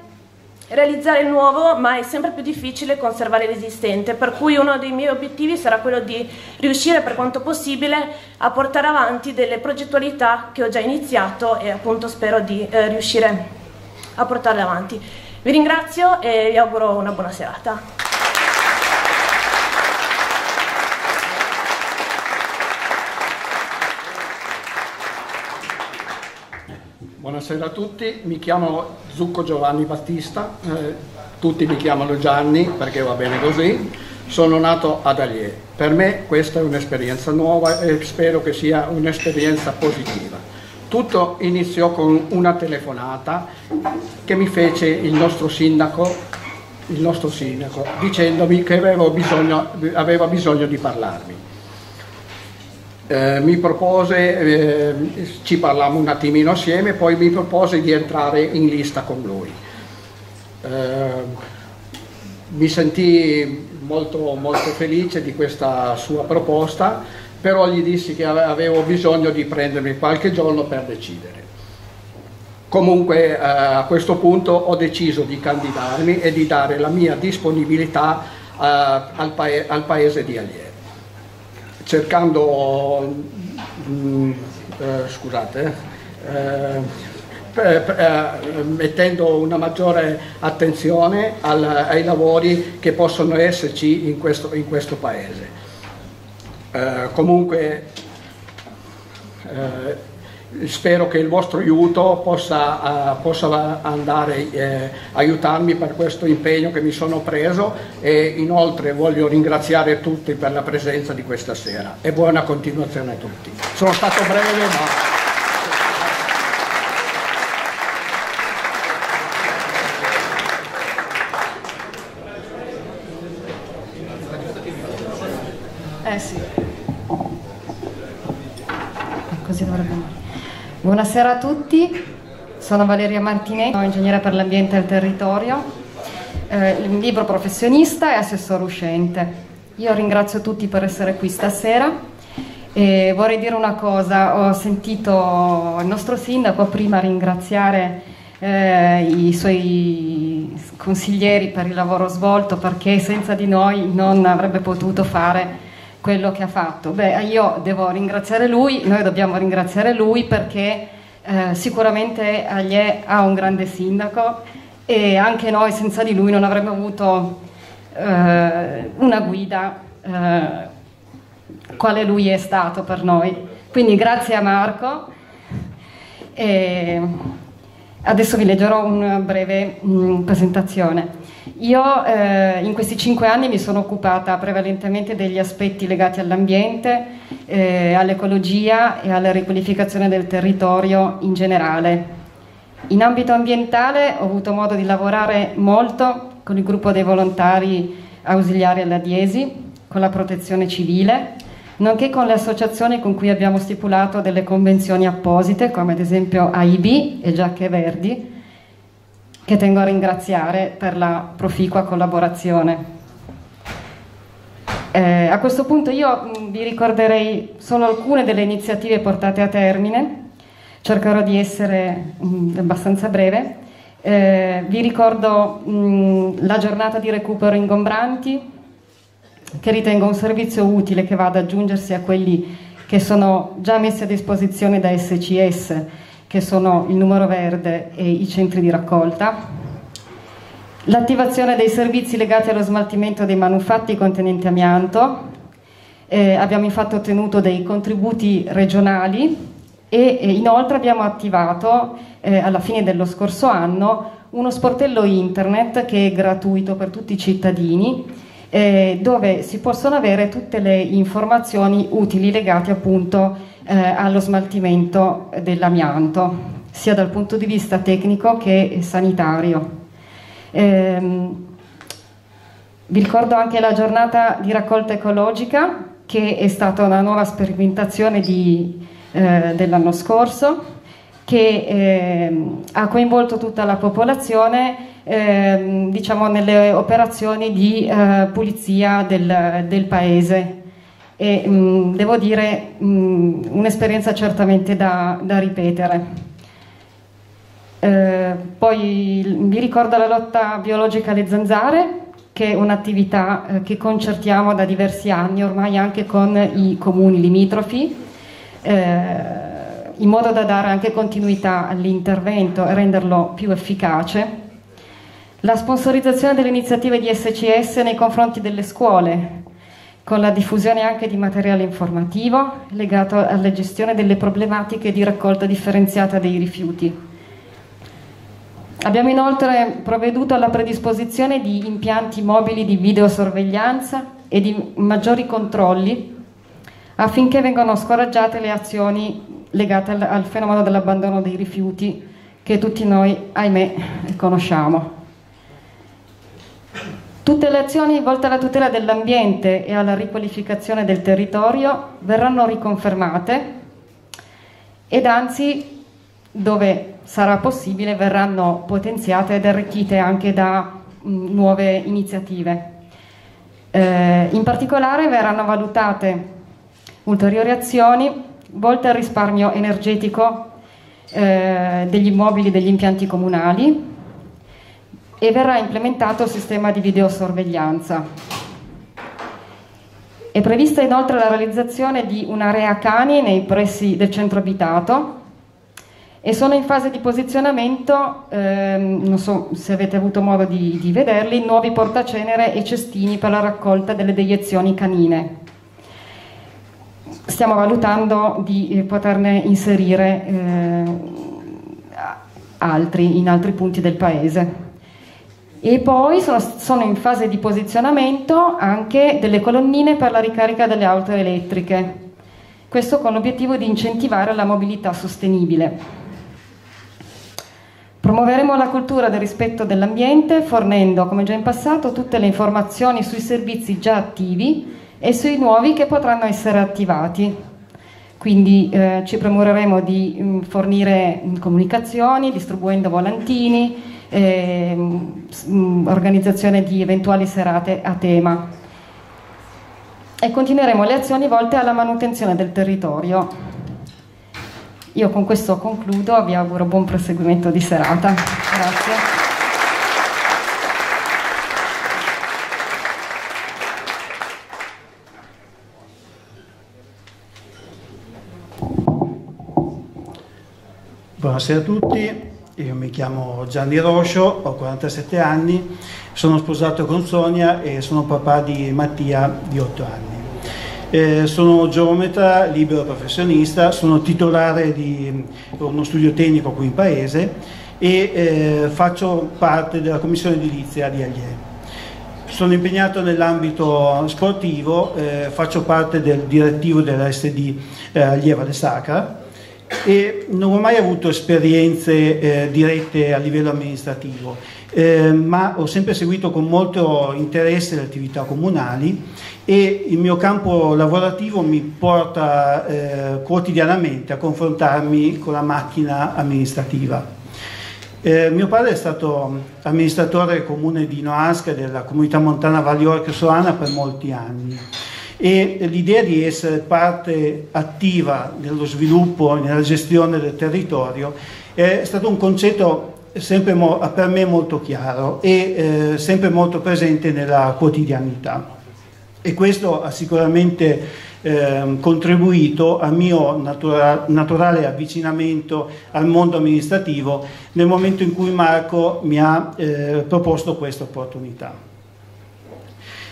realizzare il nuovo, ma è sempre più difficile conservare l'esistente, per cui uno dei miei obiettivi sarà quello di riuscire per quanto possibile a portare avanti delle progettualità che ho già iniziato e appunto spero di eh, riuscire a portarle avanti. Vi ringrazio e vi auguro una buona serata. Buonasera a tutti, mi chiamo Zucco Giovanni Battista, eh, tutti mi chiamano Gianni perché va bene così, sono nato ad Allier. Per me questa è un'esperienza nuova e spero che sia un'esperienza positiva. Tutto iniziò con una telefonata che mi fece il nostro sindaco, il nostro sindaco dicendomi che avevo bisogno, aveva bisogno di parlarmi eh, mi propose, eh, ci parlammo un attimino assieme, poi mi propose di entrare in lista con lui. Eh, mi sentii molto, molto felice di questa sua proposta, però gli dissi che avevo bisogno di prendermi qualche giorno per decidere. Comunque eh, a questo punto ho deciso di candidarmi e di dare la mia disponibilità eh, al, paese, al paese di Aliero cercando, mh, mm, eh, scusate, eh, eh, mettendo una maggiore attenzione al, ai lavori che possono esserci in questo, in questo paese. Eh, comunque eh, spero che il vostro aiuto possa, uh, possa andare eh, aiutarmi per questo impegno che mi sono preso e inoltre voglio ringraziare tutti per la presenza di questa sera e buona continuazione a tutti. Sono stato breve ma... Eh sì. Così dovrebbe andare. Buonasera a tutti, sono Valeria Martinetti, sono ingegnere per l'ambiente e il territorio, eh, libro professionista e assessore uscente. Io ringrazio tutti per essere qui stasera e vorrei dire una cosa, ho sentito il nostro sindaco prima ringraziare eh, i suoi consiglieri per il lavoro svolto perché senza di noi non avrebbe potuto fare quello che ha fatto? Beh, io devo ringraziare lui, noi dobbiamo ringraziare lui perché eh, sicuramente Aglie ha un grande sindaco e anche noi senza di lui non avremmo avuto eh, una guida eh, quale lui è stato per noi. Quindi grazie a Marco. E adesso vi leggerò una breve mh, mm, presentazione. Io eh, in questi cinque anni mi sono occupata prevalentemente degli aspetti legati all'ambiente, eh, all'ecologia e alla riqualificazione del territorio in generale. In ambito ambientale ho avuto modo di lavorare molto con il gruppo dei volontari ausiliari alla Diesi, con la protezione civile, nonché con le associazioni con cui abbiamo stipulato delle convenzioni apposite, come ad esempio AIB e Giacche Verdi, che tengo a ringraziare per la proficua collaborazione. Eh, a questo punto io mm, vi ricorderei solo alcune delle iniziative portate a termine, cercherò di essere mh, mm, abbastanza breve. Eh, vi ricordo mh, mm, la giornata di recupero ingombranti, che ritengo un servizio utile che va ad aggiungersi a quelli che sono già messi a disposizione da SCS che sono il numero verde e i centri di raccolta, l'attivazione dei servizi legati allo smaltimento dei manufatti contenenti amianto, eh, abbiamo infatti ottenuto dei contributi regionali e, e inoltre abbiamo attivato eh, alla fine dello scorso anno uno sportello internet che è gratuito per tutti i cittadini eh, dove si possono avere tutte le informazioni utili legate appunto eh, allo smaltimento dell'amianto, sia dal punto di vista tecnico che sanitario. Ehm, vi ricordo anche la giornata di raccolta ecologica, che è stata una nuova sperimentazione di, eh, dell'anno scorso, che eh, ha coinvolto tutta la popolazione eh, diciamo nelle operazioni di eh, pulizia del, del, paese e mh, devo dire mh, un'esperienza certamente da, da ripetere. Eh, poi mi ricordo la lotta biologica alle zanzare, che è un'attività eh, che concertiamo da diversi anni, ormai anche con i comuni limitrofi, eh, in modo da dare anche continuità all'intervento e renderlo più efficace. La sponsorizzazione delle iniziative di SCS nei confronti delle scuole, con la diffusione anche di materiale informativo legato alla gestione delle problematiche di raccolta differenziata dei rifiuti Abbiamo inoltre provveduto alla predisposizione di impianti mobili di videosorveglianza e di maggiori controlli affinché vengano scoraggiate le azioni legate al, al fenomeno dell'abbandono dei rifiuti che tutti noi, ahimè, conosciamo. Tutte le azioni volte alla tutela dell'ambiente e alla riqualificazione del territorio verranno riconfermate ed anzi dove sarà possibile verranno potenziate ed arricchite anche da mh, mm, nuove iniziative. Eh, in particolare verranno valutate ulteriori azioni volte al risparmio energetico eh, degli immobili degli impianti comunali e verrà implementato il sistema di videosorveglianza. È prevista inoltre la realizzazione di un'area cani nei pressi del centro abitato e sono in fase di posizionamento, ehm, non so se avete avuto modo di, di, vederli, nuovi portacenere e cestini per la raccolta delle deiezioni canine. Stiamo valutando di eh, poterne inserire eh, altri in altri punti del paese. E poi sono, in fase di posizionamento anche delle colonnine per la ricarica delle auto elettriche, questo con l'obiettivo di incentivare la mobilità sostenibile. Promuoveremo la cultura del rispetto dell'ambiente fornendo, come già in passato, tutte le informazioni sui servizi già attivi e sui nuovi che potranno essere attivati. Quindi eh, ci premureremo di mh, mm, fornire mh, comunicazioni, distribuendo volantini, eh, organizzazione di eventuali serate a tema. E continueremo le azioni volte alla manutenzione del territorio. Io con questo concludo, vi auguro buon proseguimento di serata. Grazie. Buonasera a tutti, io mi chiamo Gianni Roscio, ho 47 anni, sono sposato con Sonia e sono papà di Mattia di 8 anni. Eh, sono geometra libero professionista, sono titolare di uno studio tecnico qui in paese e eh, faccio parte della commissione edilizia di Aglie. Sono impegnato nell'ambito sportivo, eh, faccio parte del direttivo dell'SD eh, Allieva de Sacra e non ho mai avuto esperienze eh, dirette a livello amministrativo, eh, ma ho sempre seguito con molto interesse le attività comunali e il mio campo lavorativo mi porta eh, quotidianamente a confrontarmi con la macchina amministrativa. Eh, mio padre è stato amministratore comune di Noasca della comunità montana Valle Orche Solana per molti anni e l'idea di essere parte attiva nello sviluppo e nella gestione del territorio è stato un concetto sempre per me molto chiaro e eh, sempre molto presente nella quotidianità e questo ha sicuramente eh, contribuito al mio natura, naturale avvicinamento al mondo amministrativo nel momento in cui Marco mi ha eh, proposto questa opportunità.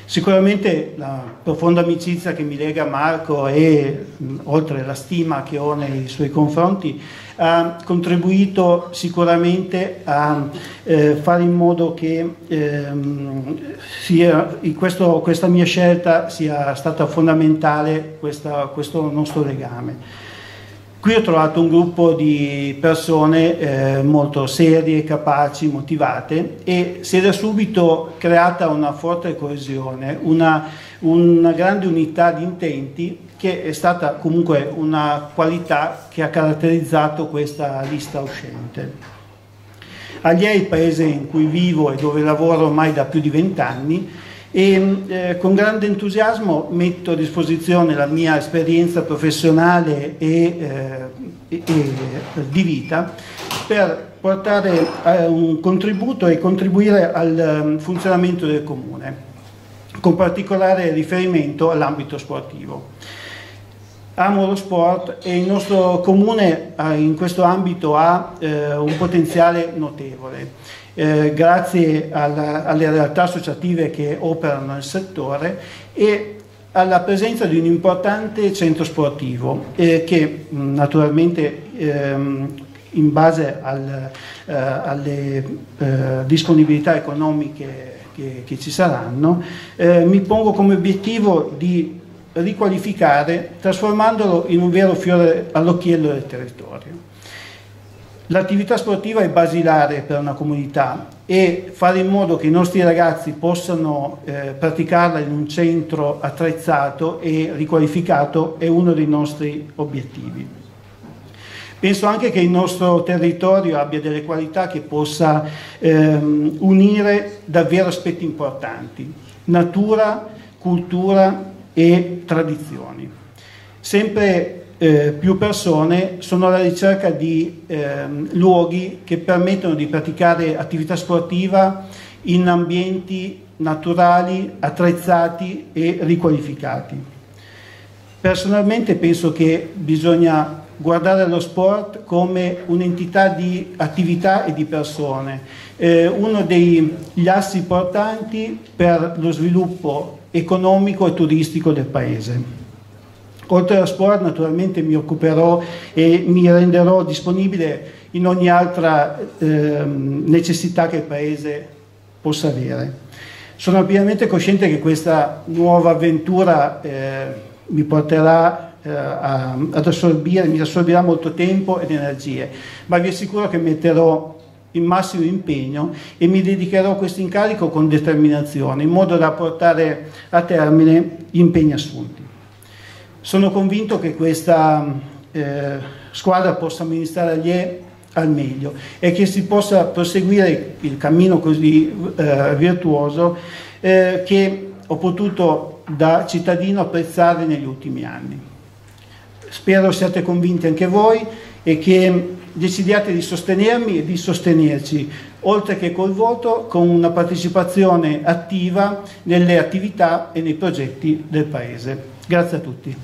Sicuramente la profonda amicizia che mi lega a Marco e oltre alla stima che ho nei suoi confronti ha contribuito sicuramente a eh, fare in modo che ehm, sia, questo, questa mia scelta sia stata fondamentale questa, questo nostro legame. Qui ho trovato un gruppo di persone eh, molto serie, capaci, motivate e si è da subito creata una forte coesione, una, una grande unità di intenti che è stata comunque una qualità che ha caratterizzato questa lista uscente. Agli il paese in cui vivo e dove lavoro ormai da più di vent'anni, e eh, con grande entusiasmo metto a disposizione la mia esperienza professionale e, eh, e, di vita per portare eh, un contributo e contribuire al um, funzionamento del comune, con particolare riferimento all'ambito sportivo. Amo lo sport e il nostro comune eh, in questo ambito ha eh, un potenziale notevole eh, grazie alla, alle realtà associative che operano nel settore e alla presenza di un importante centro sportivo eh, che naturalmente ehm, in base al, eh, alle eh, disponibilità economiche che, che ci saranno, eh, mi pongo come obiettivo di riqualificare trasformandolo in un vero fiore all'occhiello del territorio. L'attività sportiva è basilare per una comunità e fare in modo che i nostri ragazzi possano eh, praticarla in un centro attrezzato e riqualificato è uno dei nostri obiettivi. Penso anche che il nostro territorio abbia delle qualità che possa ehm, unire davvero aspetti importanti, natura, cultura e tradizioni. Sempre eh, più persone sono alla ricerca di eh, luoghi che permettono di praticare attività sportiva in ambienti naturali, attrezzati e riqualificati. Personalmente penso che bisogna guardare lo sport come un'entità di attività e di persone, eh, uno degli assi portanti per lo sviluppo economico e turistico del Paese. Oltre allo sport naturalmente mi occuperò e mi renderò disponibile in ogni altra eh, necessità che il Paese possa avere. Sono pienamente cosciente che questa nuova avventura eh, mi porterà eh, a, ad assorbire, mi assorbirà molto tempo ed energie, ma vi assicuro che metterò il massimo impegno e mi dedicherò a questo incarico con determinazione, in modo da portare a termine gli impegni assunti. Sono convinto che questa eh, squadra possa amministrare agli E al meglio e che si possa proseguire il cammino così eh, virtuoso eh, che ho potuto da cittadino apprezzare negli ultimi anni. Spero siate convinti anche voi e che decidiate di sostenermi e di sostenerci, oltre che col voto, con una partecipazione attiva nelle attività e nei progetti del Paese. Grazie a tutti.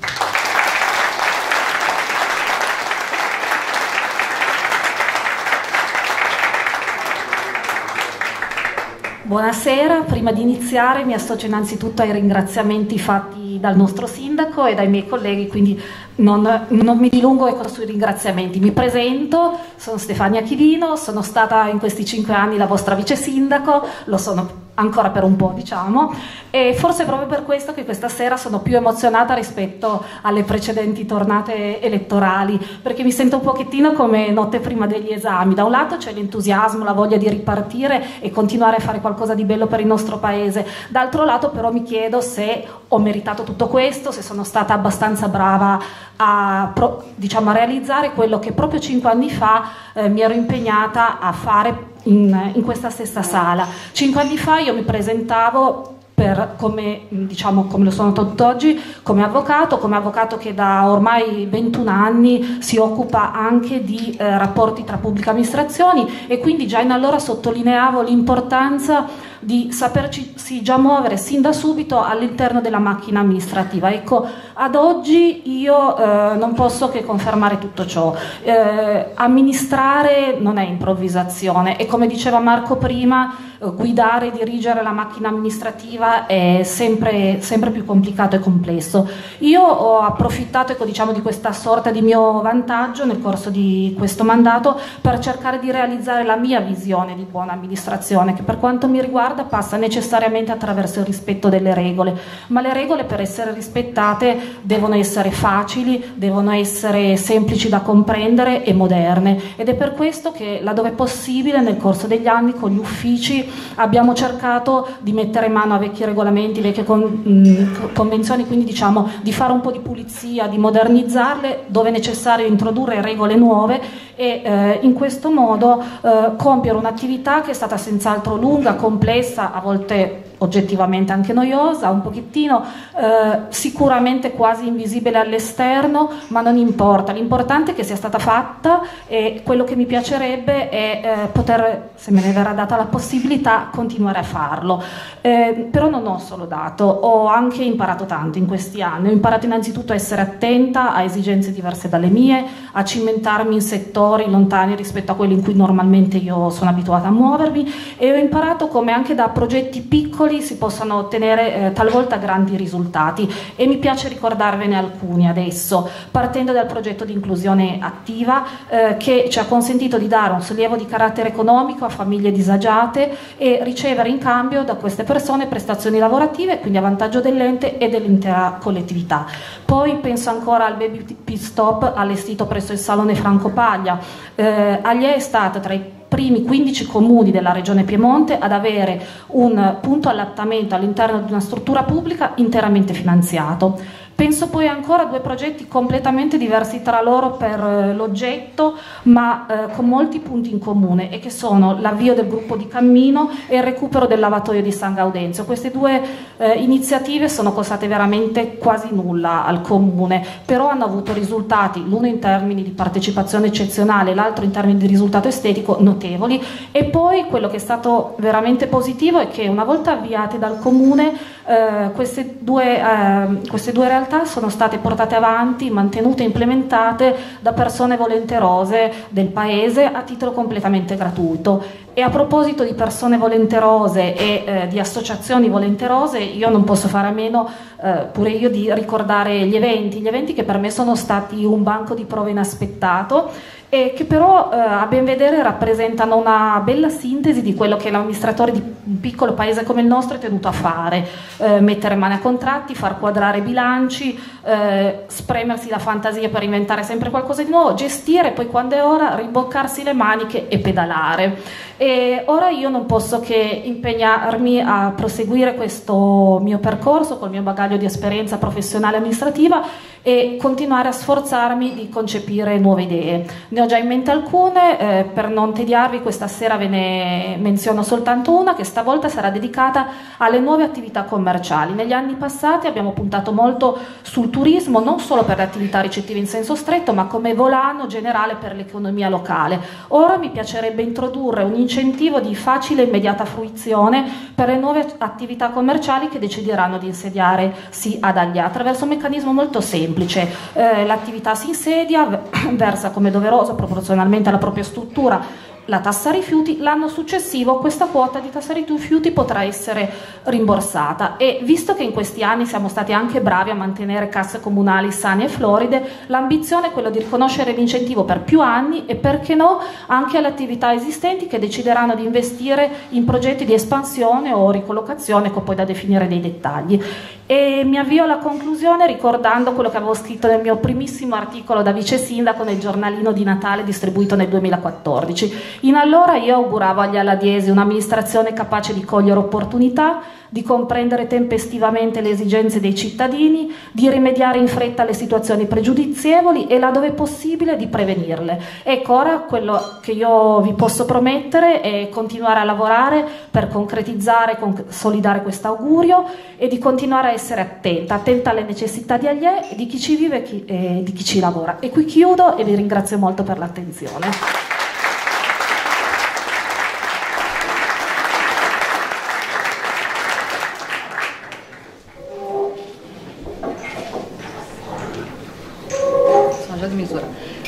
Buonasera, prima di iniziare mi associo innanzitutto ai ringraziamenti fatti dal nostro sindaco e dai miei colleghi, quindi non, non, mi dilungo ecco, sui ringraziamenti. Mi presento, sono Stefania Chilino, sono stata in questi cinque anni la vostra vice sindaco, lo sono ancora per un po' diciamo. E forse è proprio per questo che questa sera sono più emozionata rispetto alle precedenti tornate elettorali perché mi sento un pochettino come notte prima degli esami. Da un lato c'è l'entusiasmo, la voglia di ripartire e continuare a fare qualcosa di bello per il nostro paese. D'altro lato però mi chiedo se ho meritato tutto questo se sono stata abbastanza brava a, diciamo, a realizzare quello che proprio cinque anni fa eh, mi ero impegnata a fare in, in questa stessa sala. Cinque anni fa io mi presentavo per, come, diciamo, come, lo sono tutt'oggi, come avvocato, come avvocato che da ormai 21 anni si occupa anche di eh, rapporti tra pubbliche amministrazioni e quindi già in allora sottolineavo l'importanza di saperci già muovere sin da subito all'interno della macchina amministrativa. Ecco, ad oggi io eh, non posso che confermare tutto ciò. Eh, amministrare non è improvvisazione e come diceva Marco prima, eh, guidare e dirigere la macchina amministrativa è sempre, sempre, più complicato e complesso. Io ho approfittato ecco, diciamo, di questa sorta di mio vantaggio nel corso di questo mandato per cercare di realizzare la mia visione di buona amministrazione, che per quanto mi riguarda riguarda passa necessariamente attraverso il rispetto delle regole, ma le regole per essere rispettate devono essere facili, devono essere semplici da comprendere e moderne. Ed è per questo che laddove possibile nel corso degli anni con gli uffici abbiamo cercato di mettere mano a vecchi regolamenti, vecchie con, mh, convenzioni, quindi diciamo di fare un po' di pulizia, di modernizzarle dove è necessario introdurre regole nuove e eh, in questo modo eh, compiere un'attività che è stata senz'altro lunga, complessa, a volte oggettivamente anche noiosa, un pochettino eh, sicuramente quasi invisibile all'esterno, ma non importa, l'importante è che sia stata fatta e quello che mi piacerebbe è eh, poter, se me ne verrà data la possibilità, continuare a farlo. Eh, però non ho solo dato, ho anche imparato tanto in questi anni, ho imparato innanzitutto a essere attenta a esigenze diverse dalle mie, a cimentarmi in settori lontani rispetto a quelli in cui normalmente io sono abituata a muovermi e ho imparato come anche da progetti piccoli piccoli si possano ottenere eh, talvolta grandi risultati e mi piace ricordarvene alcuni adesso, partendo dal progetto di inclusione attiva eh, che ci ha consentito di dare un sollievo di carattere economico a famiglie disagiate e ricevere in cambio da queste persone prestazioni lavorative, quindi a vantaggio dell'ente e dell'intera collettività. Poi penso ancora al Baby Pit Stop allestito presso il Salone Franco Paglia. Eh, Aglie è stata tra i primi 15 comuni della regione Piemonte ad avere un punto allattamento all'interno di una struttura pubblica interamente finanziato. Penso poi ancora a due progetti completamente diversi tra loro per eh, l'oggetto, ma eh, con molti punti in comune, e che sono l'avvio del gruppo di cammino e il recupero del lavatoio di San Gaudenzio. Queste due eh, iniziative sono costate veramente quasi nulla al comune, però hanno avuto risultati, l'uno in termini di partecipazione eccezionale, l'altro in termini di risultato estetico notevoli. E poi quello che è stato veramente positivo è che una volta avviate dal comune, eh, queste, due, eh, queste due realtà realtà sono state portate avanti, mantenute e implementate da persone volenterose del paese a titolo completamente gratuito. E a proposito di persone volenterose e eh, di associazioni volenterose, io non posso fare a meno eh, pure io di ricordare gli eventi, gli eventi che per me sono stati un banco di prove inaspettato e che però eh, a ben vedere rappresentano una bella sintesi di quello che l'amministratore di un piccolo paese come il nostro è tenuto a fare, eh, mettere mano a contratti, far quadrare bilanci, eh, spremersi la fantasia per inventare sempre qualcosa di nuovo, gestire, poi quando è ora riboccarsi le maniche e pedalare. E ora io non posso che impegnarmi a proseguire questo mio percorso col mio bagaglio di esperienza professionale e amministrativa e continuare a sforzarmi di concepire nuove idee. Ne ho già in mente alcune, eh, per non tediarvi questa sera ve ne menziono soltanto una che stavolta sarà dedicata alle nuove attività commerciali. Negli anni passati abbiamo puntato molto sul turismo, non solo per le attività ricettive in senso stretto, ma come volano generale per l'economia locale. Ora mi piacerebbe introdurre un incentivo di facile e immediata fruizione per le nuove attività commerciali che decideranno di insediarsi ad Aglia attraverso un meccanismo molto semplice semplice, eh, l'attività si insedia, versa come doveroso proporzionalmente alla propria struttura la tassa rifiuti, l'anno successivo questa quota di tassa rifiuti potrà essere rimborsata. E visto che in questi anni siamo stati anche bravi a mantenere casse comunali sane e floride, l'ambizione è quella di riconoscere l'incentivo per più anni e perché no anche alle attività esistenti che decideranno di investire in progetti di espansione o ricollocazione che poi da definire dei dettagli. E mi avvio alla conclusione ricordando quello che avevo scritto nel mio primissimo articolo da vice sindaco nel giornalino di Natale distribuito nel 2014. In allora io auguravo agli Aladiesi un'amministrazione capace di cogliere opportunità, di comprendere tempestivamente le esigenze dei cittadini, di rimediare in fretta alle situazioni pregiudizievoli e laddove possibile di prevenirle. Ecco, ora quello che io vi posso promettere è continuare a lavorare per concretizzare consolidare questo augurio e di continuare a essere attenta, attenta alle necessità di Aglie, di chi ci vive e di chi ci lavora. E qui chiudo e vi ringrazio molto per l'attenzione.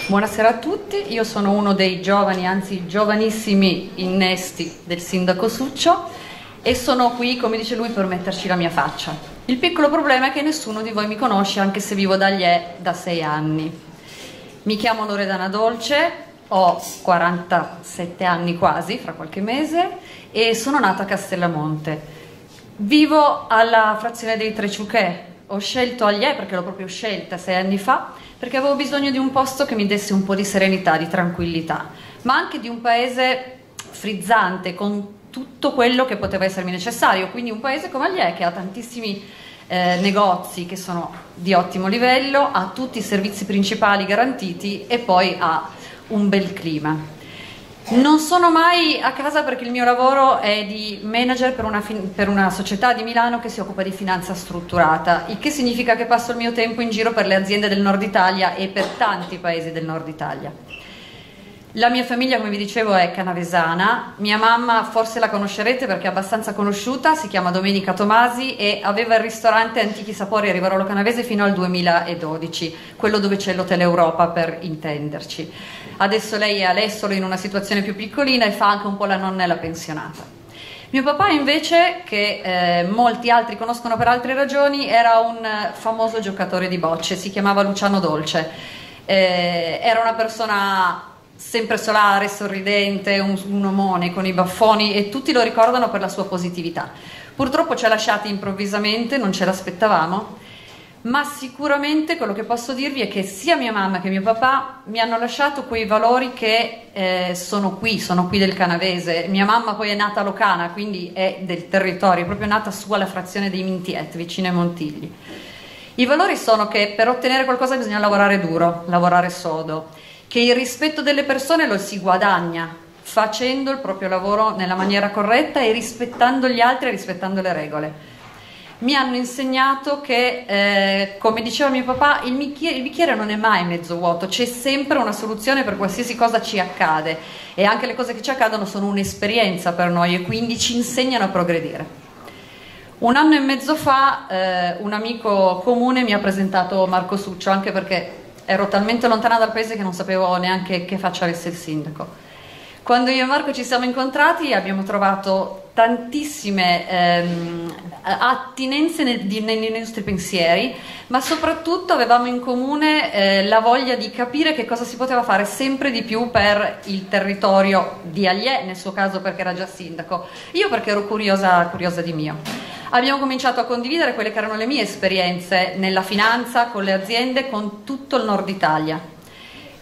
Buonasera a tutti, io sono uno dei giovani, anzi giovanissimi innesti del sindaco Succio e sono qui, come dice lui, per metterci la mia faccia. Il piccolo problema è che nessuno di voi mi conosce anche se vivo da Liè da sei anni. Mi chiamo Loredana Dolce, ho 47 anni quasi, fra qualche mese, e sono nata a Castellamonte. Vivo alla frazione dei Treciuchè, ho scelto Agliè perché l'ho proprio scelta sei anni fa, perché avevo bisogno di un posto che mi desse un po' di serenità, di tranquillità, ma anche di un paese frizzante, con tutto quello che poteva essermi necessario, quindi un paese come Agliè che ha tantissimi eh, negozi che sono di ottimo livello, ha tutti i servizi principali garantiti e poi ha un bel clima. Non sono mai a casa perché il mio lavoro è di manager per una, per una, società di Milano che si occupa di finanza strutturata, il che significa che passo il mio tempo in giro per le aziende del nord Italia e per tanti paesi del nord Italia. La mia famiglia, come vi dicevo, è canavesana. Mia mamma forse la conoscerete perché è abbastanza conosciuta, si chiama Domenica Tomasi e aveva il ristorante Antichi Sapori a Rivarolo Canavese fino al 2012, quello dove c'è l'Hotel Europa per intenderci. Adesso lei è a in una situazione più piccolina e fa anche un po' la nonnella pensionata. Mio papà invece, che eh, molti altri conoscono per altre ragioni, era un famoso giocatore di bocce, si chiamava Luciano Dolce. Eh, era una persona sempre solare, sorridente, un, un omone con i baffoni e tutti lo ricordano per la sua positività. Purtroppo ci ha lasciati improvvisamente, non ce l'aspettavamo, ma sicuramente quello che posso dirvi è che sia mia mamma che mio papà mi hanno lasciato quei valori che eh, sono qui, sono qui del canavese. Mia mamma poi è nata a Locana, quindi è del territorio, è proprio nata su alla frazione dei Mintiet, vicino ai Montigli. I valori sono che per ottenere qualcosa bisogna lavorare duro, lavorare sodo che il rispetto delle persone lo si guadagna facendo il proprio lavoro nella maniera corretta e rispettando gli altri e rispettando le regole. Mi hanno insegnato che, eh, come diceva mio papà, il bicchiere, il bicchiere non è mai mezzo vuoto, c'è sempre una soluzione per qualsiasi cosa ci accade e anche le cose che ci accadono sono un'esperienza per noi e quindi ci insegnano a progredire. Un anno e mezzo fa eh, un amico comune mi ha presentato Marco Succio, anche perché ero talmente lontana dal paese che non sapevo neanche che faccia avesse il sindaco. Quando io e Marco ci siamo incontrati abbiamo trovato tantissime ehm, attinenze nei, nei, nostri pensieri, ma soprattutto avevamo in comune eh, la voglia di capire che cosa si poteva fare sempre di più per il territorio di Agliè, nel suo caso perché era già sindaco, io perché ero curiosa, curiosa di mio abbiamo cominciato a condividere quelle che erano le mie esperienze nella finanza, con le aziende, con tutto il nord Italia.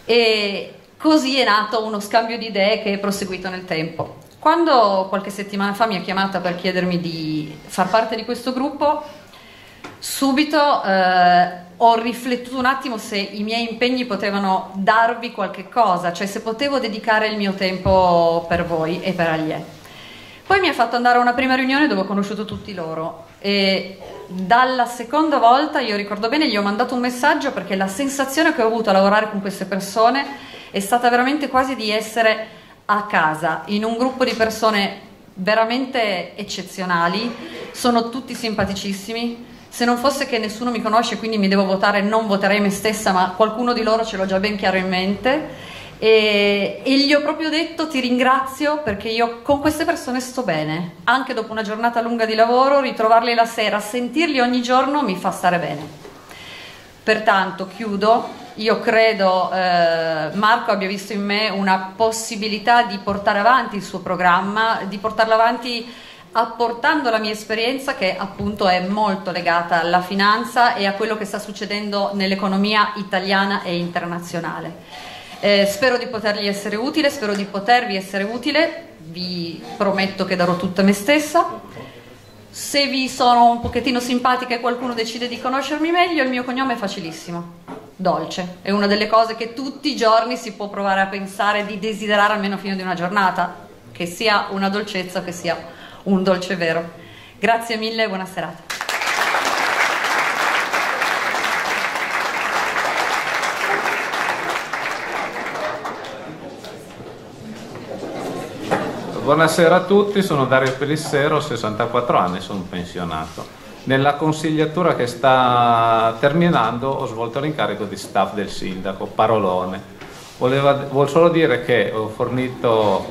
E così è nato uno scambio di idee che è proseguito nel tempo. Quando qualche settimana fa mi ha chiamata per chiedermi di far parte di questo gruppo, subito eh, ho riflettuto un attimo se i miei impegni potevano darvi qualche cosa, cioè se potevo dedicare il mio tempo per voi e per Agliè. Poi mi ha fatto andare a una prima riunione dove ho conosciuto tutti loro. E dalla seconda volta, io ricordo bene, gli ho mandato un messaggio perché la sensazione che ho avuto a lavorare con queste persone è stata veramente quasi di essere a casa, in un gruppo di persone veramente eccezionali, sono tutti simpaticissimi, se non fosse che nessuno mi conosce quindi mi devo votare, non voterei me stessa, ma qualcuno di loro ce l'ho già ben chiaro in mente e, e, gli ho proprio detto ti ringrazio perché io con queste persone sto bene, anche dopo una giornata lunga di lavoro, ritrovarli la sera, sentirli ogni giorno mi fa stare bene. Pertanto chiudo, io credo eh, Marco abbia visto in me una possibilità di portare avanti il suo programma, di portarlo avanti apportando la mia esperienza che appunto è molto legata alla finanza e a quello che sta succedendo nell'economia italiana e internazionale. Eh, spero di potergli essere utile, spero di potervi essere utile, vi prometto che darò tutta me stessa. Se vi sono un pochettino simpatica e qualcuno decide di conoscermi meglio, il mio cognome è facilissimo, dolce. È una delle cose che tutti i giorni si può provare a pensare di desiderare almeno fino di una giornata, che sia una dolcezza, che sia un dolce vero. Grazie mille e buona serata. Buonasera a tutti, sono Dario Pelissero, ho 64 anni, sono pensionato. Nella consigliatura che sta terminando ho svolto l'incarico di staff del sindaco, parolone. Voleva, vuol solo dire che ho fornito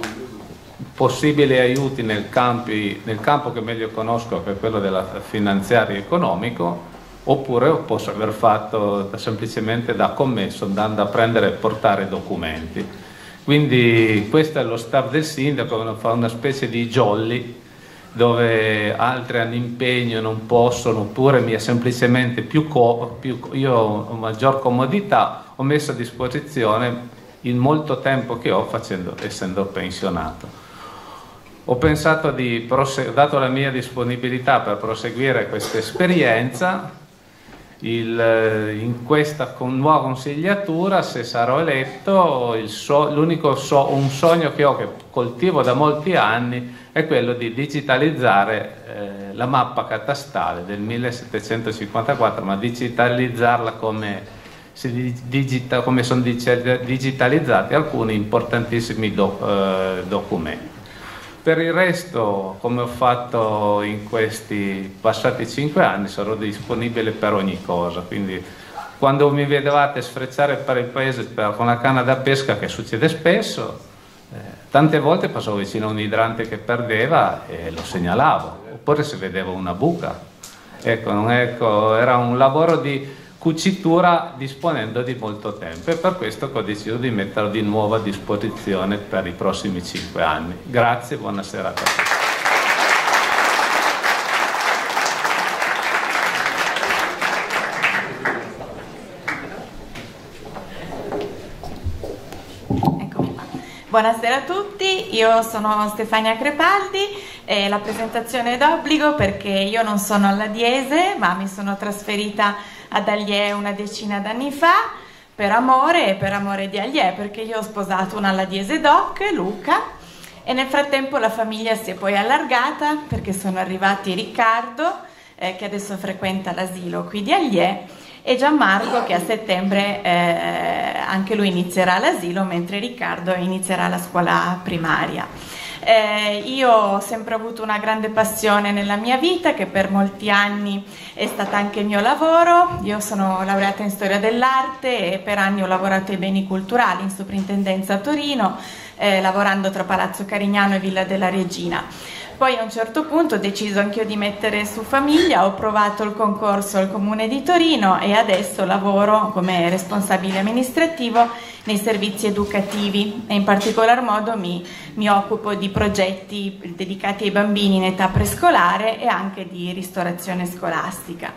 possibili aiuti nel, campi, nel campo che meglio conosco, che è quello del finanziario economico, oppure posso aver fatto semplicemente da commesso andando a prendere e portare documenti Quindi questo è lo staff del sindaco, fa una specie di jolly dove altri hanno impegno, non possono, oppure mi è semplicemente più, co- più io ho maggior comodità, ho messo a disposizione il molto tempo che ho facendo, essendo pensionato. Ho pensato di, dato la mia disponibilità per proseguire questa esperienza, il, in questa con nuova consigliatura, se sarò eletto, so, l'unico so, un sogno che ho, che coltivo da molti anni, è quello di digitalizzare eh, la mappa catastale del 1754, ma digitalizzarla come, digita, come sono digitalizzati alcuni importantissimi do, eh, documenti. Per il resto, come ho fatto in questi passati cinque anni, sarò disponibile per ogni cosa. Quindi quando mi vedevate sfrecciare per il paese per, con la canna da pesca, che succede spesso, eh, tante volte passavo vicino a un idrante che perdeva e lo segnalavo, oppure se vedevo una buca. Ecco, ecco, era un lavoro di cucitura disponendo di molto tempo e per questo ho deciso di metterlo di nuovo a disposizione per i prossimi cinque anni. Grazie, buonasera a tutti. Buonasera a tutti, io sono Stefania Crepaldi e la presentazione è d'obbligo perché io non sono alla Diese ma mi sono trasferita ad Allier una decina d'anni fa per amore e per amore di Allier perché io ho sposato una Ladiese doc, Luca, e nel frattempo la famiglia si è poi allargata perché sono arrivati Riccardo eh, che adesso frequenta l'asilo qui di Allier e Gianmarco che a settembre eh, anche lui inizierà l'asilo mentre Riccardo inizierà la scuola primaria. Eh, io ho sempre avuto una grande passione nella mia vita che per molti anni è stata anche il mio lavoro. Io sono laureata in storia dell'arte e per anni ho lavorato ai beni culturali in soprintendenza a Torino, eh, lavorando tra Palazzo Carignano e Villa della Regina. Poi a un certo punto ho deciso anch'io di mettere su famiglia, ho provato il concorso al Comune di Torino e adesso lavoro come responsabile amministrativo nei servizi educativi e in particolar modo mi, mi occupo di progetti dedicati ai bambini in età prescolare e anche di ristorazione scolastica.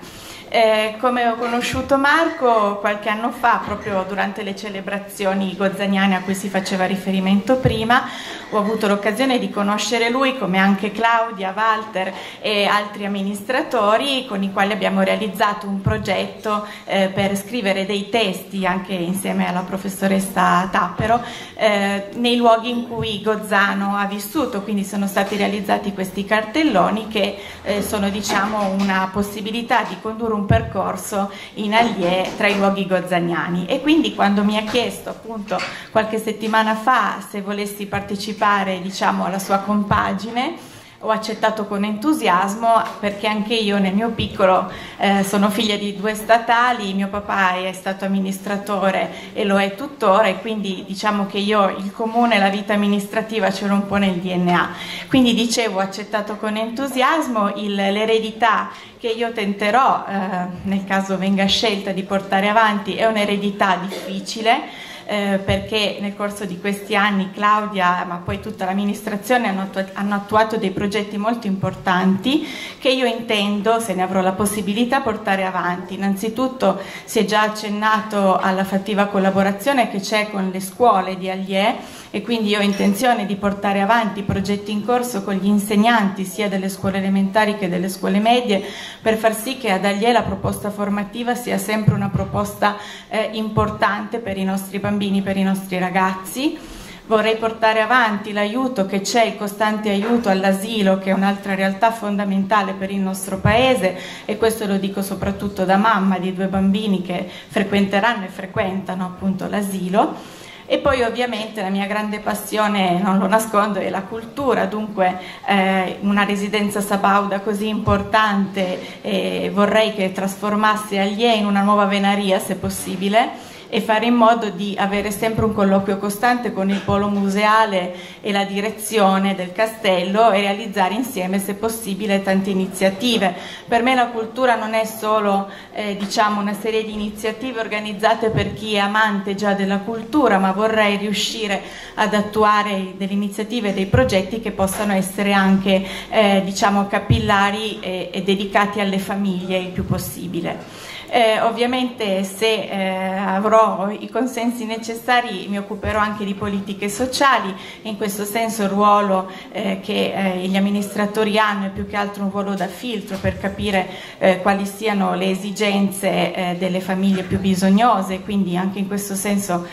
Eh, come ho conosciuto Marco qualche anno fa, proprio durante le celebrazioni gozzaniane a cui si faceva riferimento prima, ho avuto l'occasione di conoscere lui come anche Claudia, Walter e altri amministratori con i quali abbiamo realizzato un progetto eh, per scrivere dei testi anche insieme alla professoressa Tappero eh, nei luoghi in cui Gozzano ha vissuto, quindi sono stati realizzati questi cartelloni che eh, sono diciamo una possibilità di condurre un percorso in Allier tra i luoghi gozzaniani. E quindi quando mi ha chiesto appunto qualche settimana fa se volessi partecipare diciamo alla sua compagine ho accettato con entusiasmo perché anche io nel mio piccolo eh, sono figlia di due statali, mio papà è stato amministratore e lo è tuttora e quindi diciamo che io il comune e la vita amministrativa ce l'ho un po' nel DNA. Quindi dicevo ho accettato con entusiasmo il, l'eredità che io tenterò, eh, nel caso venga scelta, di portare avanti, è un'eredità difficile eh, perché nel corso di questi anni Claudia, ma poi tutta l'amministrazione hanno, attu- hanno attuato dei progetti molto importanti che io intendo, se ne avrò la possibilità, portare avanti. Innanzitutto si è già accennato alla fattiva collaborazione che c'è con le scuole di Allier e quindi ho intenzione di portare avanti progetti in corso con gli insegnanti sia delle scuole elementari che delle scuole medie per far sì che ad Allier la proposta formativa sia sempre una proposta eh, importante per i nostri bambini, per i nostri ragazzi. Vorrei portare avanti l'aiuto che c'è, il costante aiuto all'asilo, che è un'altra realtà fondamentale per il nostro paese e questo lo dico soprattutto da mamma di due bambini che frequenteranno e frequentano appunto l'asilo. E poi ovviamente la mia grande passione, non lo nascondo, è la cultura, dunque eh, una residenza sabauda così importante eh, vorrei che trasformasse Aglie in una nuova venaria se possibile e fare in modo di avere sempre un colloquio costante con il polo museale e la direzione del castello e realizzare insieme, se possibile, tante iniziative. Per me la cultura non è solo eh, diciamo, una serie di iniziative organizzate per chi è amante già della cultura, ma vorrei riuscire ad attuare delle iniziative, dei progetti che possano essere anche eh, diciamo, capillari e, e dedicati alle famiglie il più possibile. Eh, ovviamente se eh, avrò i consensi necessari mi occuperò anche di politiche sociali, in questo senso il ruolo eh, che eh, gli amministratori hanno è più che altro un ruolo da filtro per capire eh, quali siano le esigenze eh, delle famiglie più bisognose, quindi anche in questo senso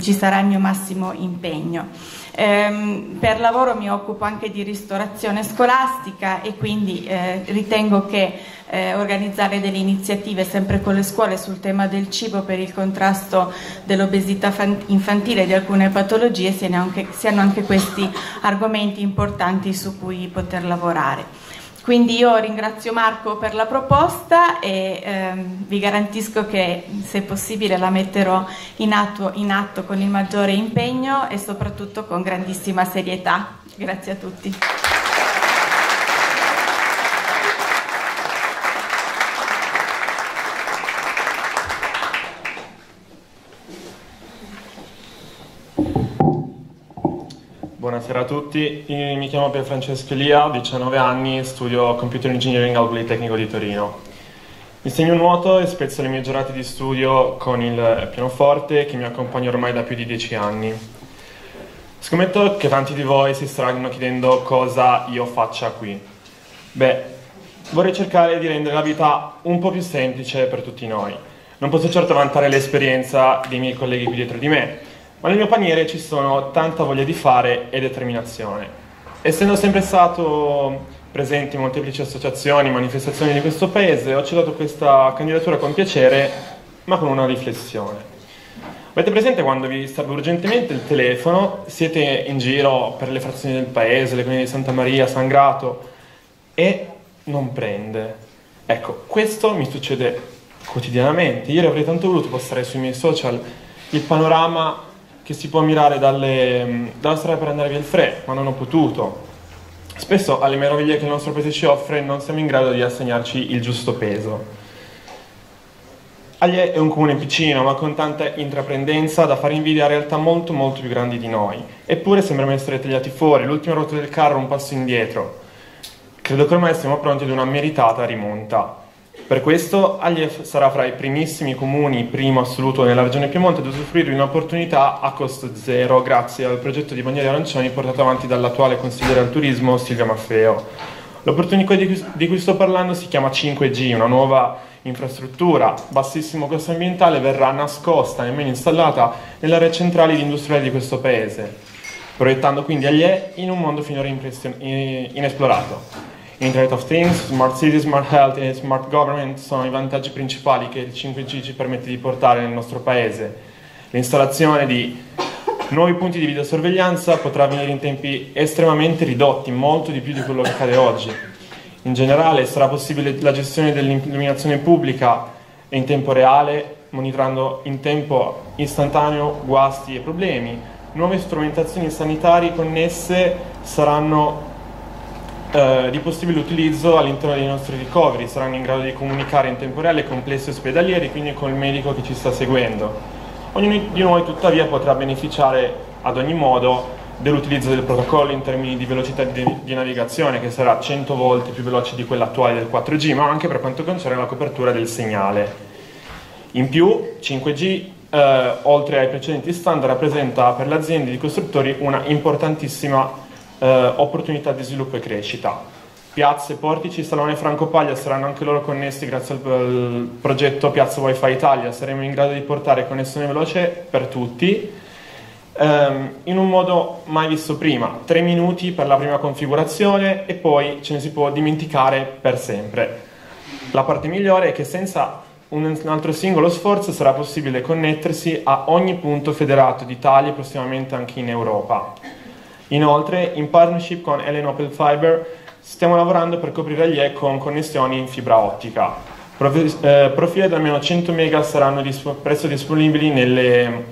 ci sarà il mio massimo impegno. Ehm, per lavoro mi occupo anche di ristorazione scolastica e quindi eh, ritengo che eh, organizzare delle iniziative sempre con le scuole sul tema del cibo per il contrasto dell'obesità infantile e di alcune patologie siano anche, siano anche questi argomenti importanti su cui poter lavorare. Quindi io ringrazio Marco per la proposta e ehm, vi garantisco che se possibile la metterò in atto, in atto con il maggiore impegno e soprattutto con grandissima serietà. Grazie a tutti. Buonasera a tutti, mi chiamo Pier Francesco Elia, ho 19 anni, studio Computer Engineering al Politecnico di Torino. Insegno nuoto e spezzo le mie giornate di studio con il pianoforte che mi accompagna ormai da più di 10 anni. Scommetto che tanti di voi si staranno chiedendo cosa io faccia qui. Beh, vorrei cercare di rendere la vita un po' più semplice per tutti noi. Non posso certo vantare l'esperienza dei miei colleghi qui dietro di me, ma nel mio paniere ci sono tanta voglia di fare e determinazione. Essendo sempre stato presente in molteplici associazioni, manifestazioni di questo paese, ho accettato questa candidatura con piacere, ma con una riflessione. Avete presente quando vi serve urgentemente il telefono, siete in giro per le frazioni del paese, le colline di Santa Maria, San Grato, e non prende? Ecco, questo mi succede quotidianamente. Ieri avrei tanto voluto postare sui miei social il panorama che si può ammirare dalle, dalla strada per andare via il Fre, ma non ho potuto. Spesso alle meraviglie che il nostro paese ci offre non siamo in grado di assegnarci il giusto peso. Aglie è un comune piccino, ma con tanta intraprendenza da fare invidia a realtà molto molto più grandi di noi. Eppure sembriamo essere tagliati fuori, l'ultima ruota del carro un passo indietro. Credo che ormai siamo pronti ad una meritata rimonta. Per questo Aglief sarà fra i primissimi comuni, primo assoluto nella regione Piemonte, ad usufruire di un'opportunità a costo zero grazie al progetto di Bagnoli Arancioni portato avanti dall'attuale consigliere al turismo Silvia Maffeo. L'opportunità di cui, sto parlando si chiama 5G, una nuova infrastruttura, bassissimo costo ambientale, verrà nascosta, nemmeno installata, nell'area centrale ed industriale di questo paese, proiettando quindi Aglie in un mondo finora inesplorato. Internet of Things, Smart City, Smart Health e Smart Government sono i vantaggi principali che il 5G ci permette di portare nel nostro paese. L'installazione di nuovi punti di videosorveglianza potrà avvenire in tempi estremamente ridotti, molto di più di quello che accade oggi. In generale sarà possibile la gestione dell'illuminazione pubblica in tempo reale, monitorando in tempo istantaneo guasti e problemi. Nuove strumentazioni sanitarie connesse saranno eh, di possibile utilizzo all'interno dei nostri ricoveri, saranno in grado di comunicare in tempo reale con complessi ospedalieri, quindi con il medico che ci sta seguendo. Ognuno di noi tuttavia potrà beneficiare ad ogni modo dell'utilizzo del protocollo in termini di velocità di, di, navigazione che sarà 100 volte più veloce di quella attuale del 4G, ma anche per quanto concerne la copertura del segnale. In più, 5G, eh, oltre ai precedenti standard, rappresenta per le aziende di costruttori una importantissima eh, opportunità di sviluppo e crescita. Piazze, portici, Salone Franco Paglia saranno anche loro connessi grazie al, al progetto Piazza Wi-Fi Italia. Saremo in grado di portare connessione veloce per tutti ehm, in un modo mai visto prima. Tre minuti per la prima configurazione e poi ce ne si può dimenticare per sempre. La parte migliore è che senza un altro singolo sforzo sarà possibile connettersi a ogni punto federato d'Italia e prossimamente anche in Europa. Inoltre, in partnership con Ellen Opel Fiber, stiamo lavorando per coprire gli E con connessioni in fibra ottica. eh, profili da almeno 100 MB saranno disp- presto disponibili nelle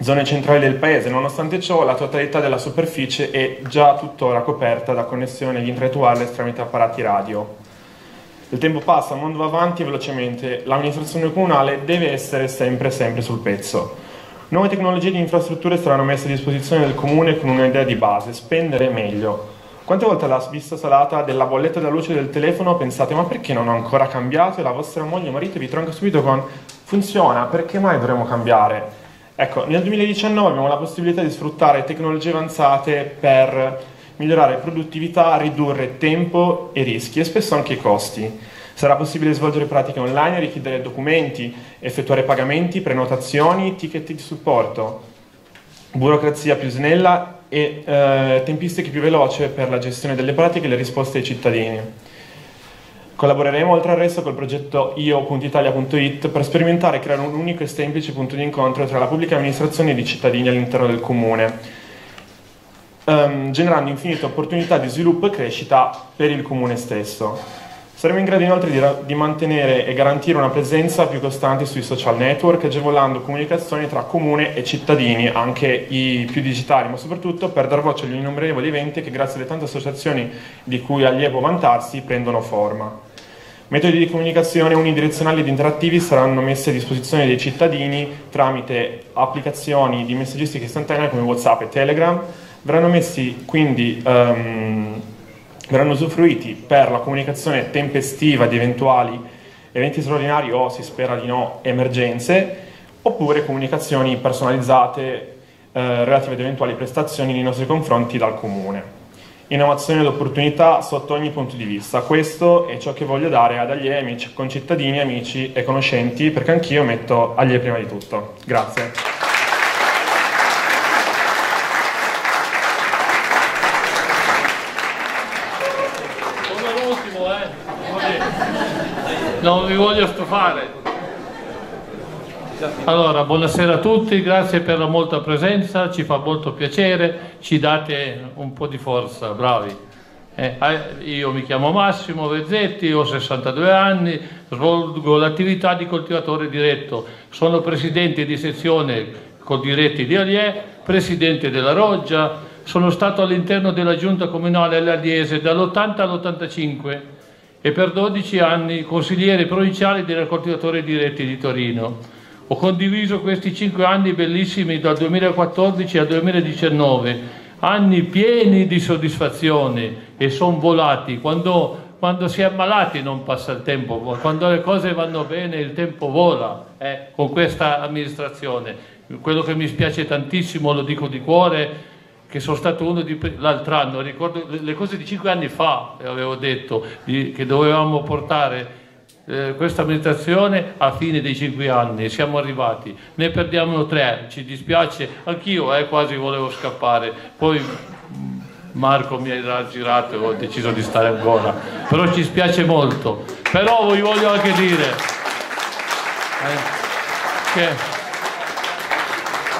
zone centrali del paese. Nonostante ciò, la totalità della superficie è già tuttora coperta da connessione di internet wireless tramite apparati radio. Il tempo passa, il mondo va avanti velocemente, l'amministrazione comunale deve essere sempre, sempre sul pezzo. Nuove tecnologie di infrastrutture saranno messe a disposizione del comune con un'idea di base, spendere meglio. Quante volte alla vista salata della bolletta della luce del telefono pensate ma perché non ho ancora cambiato e la vostra moglie o marito vi tronca subito con funziona, perché mai dovremmo cambiare? Ecco, nel 2019 abbiamo la possibilità di sfruttare tecnologie avanzate per migliorare produttività, ridurre tempo e rischi e spesso anche i costi. Sarà possibile svolgere pratiche online, richiedere documenti, effettuare pagamenti, prenotazioni, ticket di supporto, burocrazia più snella e eh, tempistiche più veloci per la gestione delle pratiche e le risposte ai cittadini. Collaboreremo oltre al resto col progetto io.italia.it per sperimentare e creare un unico e semplice punto di incontro tra la pubblica amministrazione e i cittadini all'interno del comune, um, generando infinite opportunità di sviluppo e crescita per il comune stesso. Saremo in grado inoltre di, ra- di, mantenere e garantire una presenza più costante sui social network, agevolando comunicazioni tra comune e cittadini, anche i più digitali, ma soprattutto per dar voce agli innumerevoli eventi che grazie alle tante associazioni di cui allievo vantarsi prendono forma. Metodi di comunicazione unidirezionali ed interattivi saranno messi a disposizione dei cittadini tramite applicazioni di messaggistica istantanea come WhatsApp e Telegram. Verranno messi quindi um, verranno usufruiti per la comunicazione tempestiva di eventuali eventi straordinari o, si spera di no, emergenze, oppure comunicazioni personalizzate eh, relative ad eventuali prestazioni nei nostri confronti dal comune. Innovazione ed opportunità sotto ogni punto di vista. Questo è ciò che voglio dare ad agli amici, concittadini, amici e conoscenti, perché anch'io metto agli prima di tutto. Grazie. Non vi voglio stufare. Allora, buonasera a tutti, grazie per la molta presenza, ci fa molto piacere, ci date un po' di forza, bravi. Eh, io mi chiamo Massimo Vezzetti, ho 62 anni, svolgo l'attività di coltivatore diretto, sono presidente di sezione Coldiretti di Alie, presidente della Roggia, sono stato all'interno della giunta comunale all'Aliese dall'80 all'85 e per 12 anni consigliere provinciale dei coltivatori diretti di Torino. Ho condiviso questi 5 anni bellissimi dal 2014 al 2019, anni pieni di soddisfazione e sono volati. Quando, quando, si è ammalati non passa il tempo, quando le cose vanno bene il tempo vola eh, con questa amministrazione. Quello che mi spiace tantissimo, lo dico di cuore, che sono stato uno di l'altro anno, ricordo le cose di cinque anni fa, avevo detto, di, che dovevamo portare eh, questa amministrazione a fine dei cinque anni, siamo arrivati, ne perdiamo tre, ci dispiace, anch'io eh, quasi volevo scappare, poi Marco mi ha girato e ho deciso di stare ancora, però ci spiace molto, però vi voglio anche dire eh, che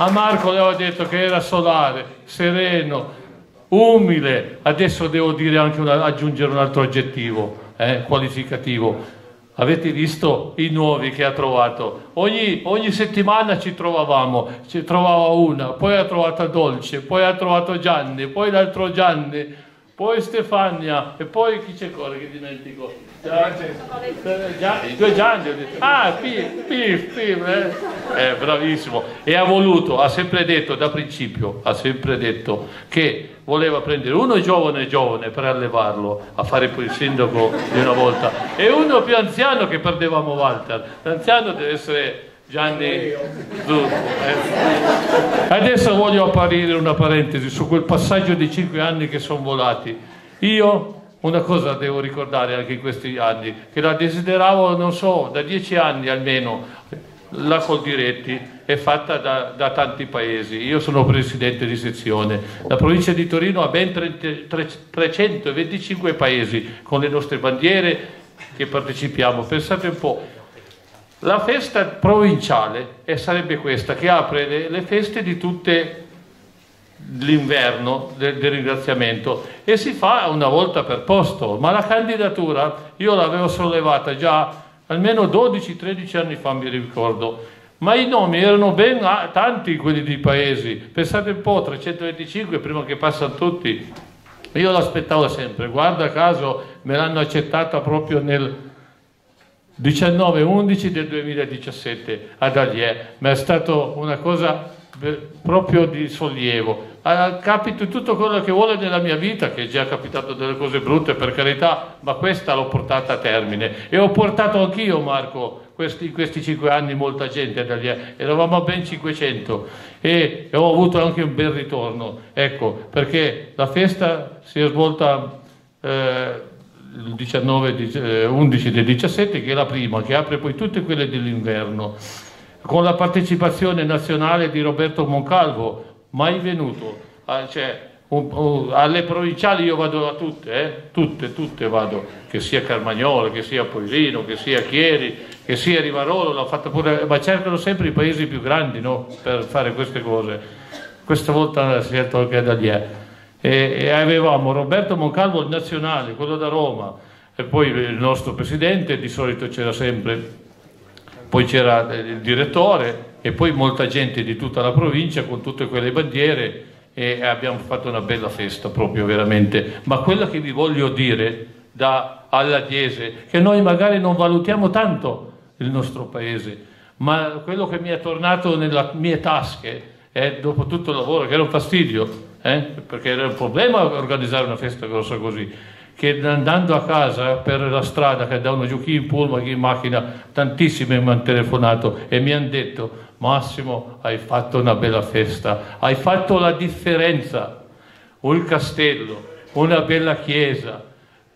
a Marco le ho detto che era solare, sereno, umile, adesso devo una, aggiungere un altro aggettivo eh, qualificativo. Avete visto i nuovi che ha trovato? Ogni, ogni, settimana ci trovavamo, ci trovava una, poi ha trovato Dolce, poi ha trovato Gianni, poi l'altro Gianni, poi Stefania e poi chi c'è ancora che dimentico? due Gianni, ah, Pif, Pif, Pif, eh. eh, bravissimo. E ha voluto, ha sempre detto da principio, ha sempre detto che voleva prendere uno giovane giovane per allevarlo a fare poi il sindaco di una volta e uno più anziano che perdevamo Walter. L'anziano deve essere Gianni Zurro. Eh. Adesso voglio apparire una parentesi su quel passaggio di cinque anni che sono volati. Io una cosa devo ricordare anche in questi anni, che la desideravo, non so, da dieci anni almeno, la Coldiretti è fatta da, da, tanti paesi, io sono presidente di sezione, la provincia di Torino ha ben 30, 325 paesi con le nostre bandiere che partecipiamo, pensate un po', la festa provinciale sarebbe questa che apre le, le feste di tutte l'inverno del, del, ringraziamento e si fa una volta per posto, ma la candidatura io l'avevo sollevata già almeno 12-13 anni fa mi ricordo, ma i nomi erano ben tanti quelli dei paesi, pensate un po', 325 prima che passano tutti, io l'aspettavo sempre, guarda caso me l'hanno accettata proprio nel 19-11 del 2017 ad Allier, ma è stata una cosa proprio di sollievo. Capito tutto quello che vuole nella mia vita, che è già capitato delle cose brutte per carità, ma questa l'ho portata a termine. E ho portato anch'io, Marco, questi, in questi cinque anni molta gente da lì, eravamo ben 500 e, e ho avuto anche un bel ritorno, ecco, perché la festa si è svolta eh, il 19, eh, 11 del 17, che è la prima, che apre poi tutte quelle dell'inverno con la partecipazione nazionale di Roberto Moncalvo, mai venuto, ah, cioè, alle provinciali io vado a tutte, eh? tutte, tutte vado, che sia Carmagnola, che sia Poirino, che sia Chieri, che sia Rivarolo, l'ho fatta pure, ma cercano sempre i paesi più grandi no? per fare queste cose. Questa volta ha scelto anche da lì. E, e avevamo Roberto Moncalvo, il nazionale, quello da Roma, e poi il nostro presidente, di solito c'era sempre poi c'era il direttore e poi molta gente di tutta la provincia con tutte quelle bandiere e abbiamo fatto una bella festa proprio veramente. Ma quello che vi voglio dire da alla Diese, che noi magari non valutiamo tanto il nostro paese, ma quello che mi è tornato nelle mie tasche è dopo tutto il lavoro, che era un fastidio, eh? perché era un problema organizzare una festa grossa così che andando a casa per la strada che andavano giù chi in pullman, chi in macchina, tantissimi mi hanno telefonato e mi hanno detto Massimo hai fatto una bella festa, hai fatto la differenza, un castello, una bella chiesa,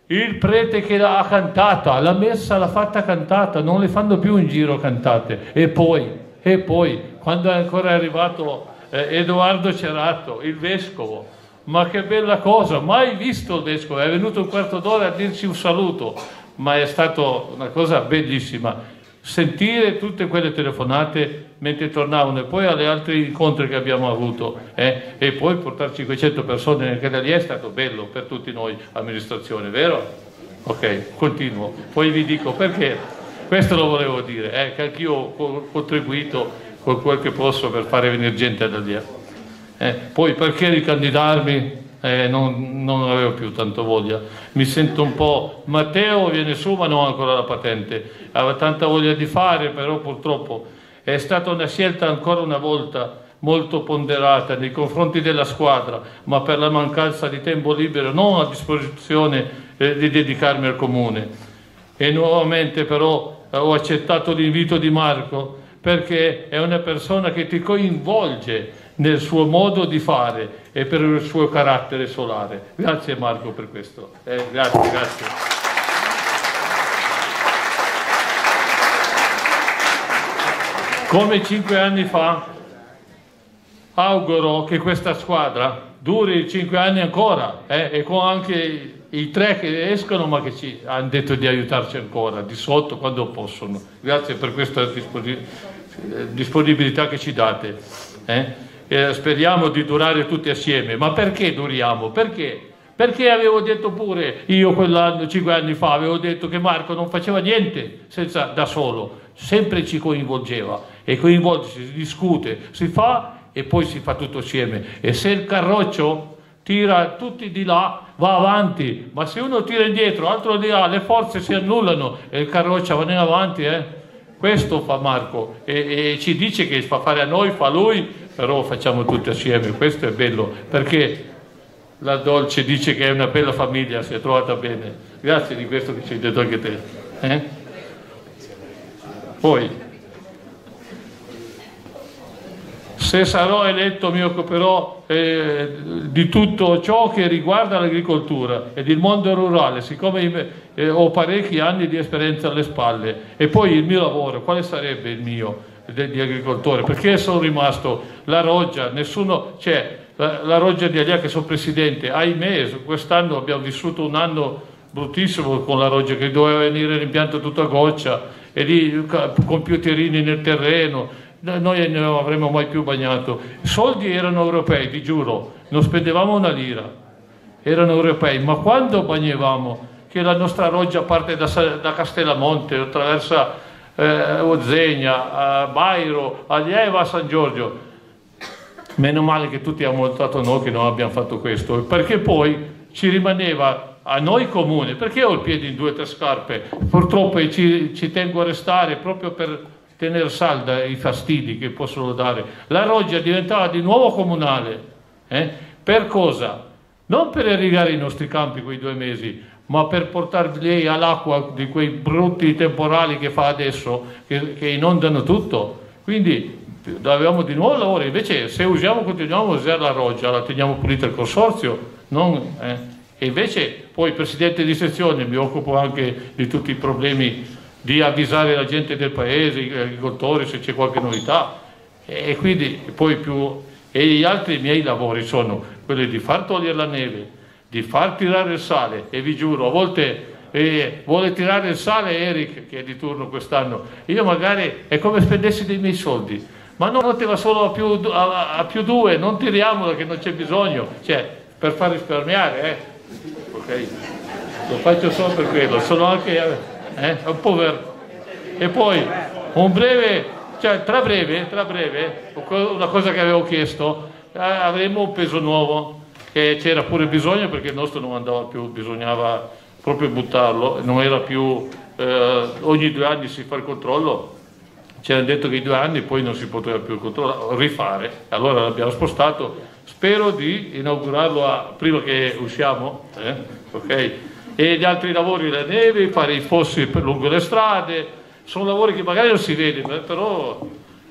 il prete che l'ha cantata, la messa l'ha fatta cantata, non le fanno più in giro cantate. E poi, e poi, quando è ancora arrivato eh, Edoardo Cerato, il vescovo, ma che bella cosa, mai visto il vescovo, è venuto un quarto d'ora a dirci un saluto, ma è stata una cosa bellissima. Sentire tutte quelle telefonate mentre tornavano e poi alle altre incontri che abbiamo avuto eh? e poi portare 500 persone nel canale è stato bello per tutti noi, amministrazione, vero? Ok, continuo. Poi vi dico perché, questo lo volevo dire, eh, che anch'io ho contribuito con quel che posso per fare venire gente da lì. Eh, poi perché ricandidarmi? Eh, non, non, avevo più tanto voglia. Mi sento un po'... Matteo viene su ma non ha ancora la patente. Aveva tanta voglia di fare, però purtroppo è stata una scelta ancora una volta molto ponderata nei confronti della squadra, ma per la mancanza di tempo libero non a disposizione eh, di dedicarmi al comune. E nuovamente però ho accettato l'invito di Marco perché è una persona che ti coinvolge nel suo modo di fare e per il suo carattere solare. Grazie Marco per questo. Eh, grazie, grazie. Come cinque anni fa, auguro che questa squadra duri cinque anni ancora eh, e con anche i tre che escono ma che ci hanno detto di aiutarci ancora di sotto quando possono. Grazie per questa disponibilità che ci date. Eh eh, speriamo di durare tutti assieme. Ma perché duriamo? Perché? Perché avevo detto pure, io quell'anno, cinque anni fa, avevo detto che Marco non faceva niente senza, da solo, sempre ci coinvolgeva e coinvolge, si discute, si fa e poi si fa tutto assieme. E se il carroccio tira tutti di là, va avanti, ma se uno tira indietro, altro di là, le forze si annullano e il carroccio va in avanti, eh? Questo fa Marco e, e ci dice che fa fare a noi, fa lui, però facciamo tutti assieme, questo è bello, perché la Dolce dice che è una bella famiglia, si è trovata bene. Grazie di questo che ci hai detto anche te. Eh? Poi, se sarò eletto mi occuperò eh, di tutto ciò che riguarda l'agricoltura ed il mondo rurale, siccome eh, ho parecchi anni di esperienza alle spalle. E poi il mio lavoro, quale sarebbe il mio? di agricoltore, perché sono rimasto la Roggia, nessuno, cioè la, la Roggia di Alia che sono presidente, ahimè, quest'anno abbiamo vissuto un anno bruttissimo con la Roggia che doveva venire l'impianto tutto a goccia e lì computerini nel terreno, noi non avremmo mai più bagnato. I soldi erano europei, vi giuro, non spendevamo una lira, erano europei, ma quando bagnevamo che la nostra roggia parte da, da Castellamonte, attraversa eh, Ozegna, a Bairo, a Lieva, a San Giorgio. Meno male che tutti hanno votato noi che non abbiamo fatto questo, perché poi ci rimaneva a noi comune, perché ho il piede in due o tre scarpe, purtroppo ci, ci tengo a restare proprio per tenere salda i fastidi che possono dare. La roggia diventava di nuovo comunale, eh? per cosa? Non per irrigare i nostri campi quei due mesi, ma per portarvi lei all'acqua di quei brutti temporali che fa adesso, che, che inondano tutto. Quindi avevamo di nuovo lavoro, invece se usiamo, continuiamo a usare la roggia, la teniamo pulita il consorzio, non, eh. e invece poi presidente di sezione mi occupo anche di tutti i problemi di avvisare la gente del paese, gli agricoltori se c'è qualche novità e quindi poi più e gli altri miei lavori sono quelli di far togliere la neve, di far tirare il sale e vi giuro a volte eh, vuole tirare il sale Eric che è di turno quest'anno, io magari è come spendessi dei miei soldi, ma non te va solo a più, a, a più due, non tiriamolo che non c'è bisogno, cioè per far risparmiare, eh? ok? Lo faccio solo per quello, sono anche eh, un po' vero. E poi un breve, cioè tra breve, tra breve, una cosa che avevo chiesto, avremo un peso nuovo, che c'era pure bisogno perché il nostro non andava più, bisognava proprio buttarlo, non era più, eh, ogni due anni si fa il controllo, ci hanno detto che i due anni poi non si poteva più rifare, allora l'abbiamo spostato Spero di inaugurarlo a, prima che usciamo, eh? okay? E gli altri lavori, le neve, fare i fossi lungo le strade, sono lavori che magari non si vedono, però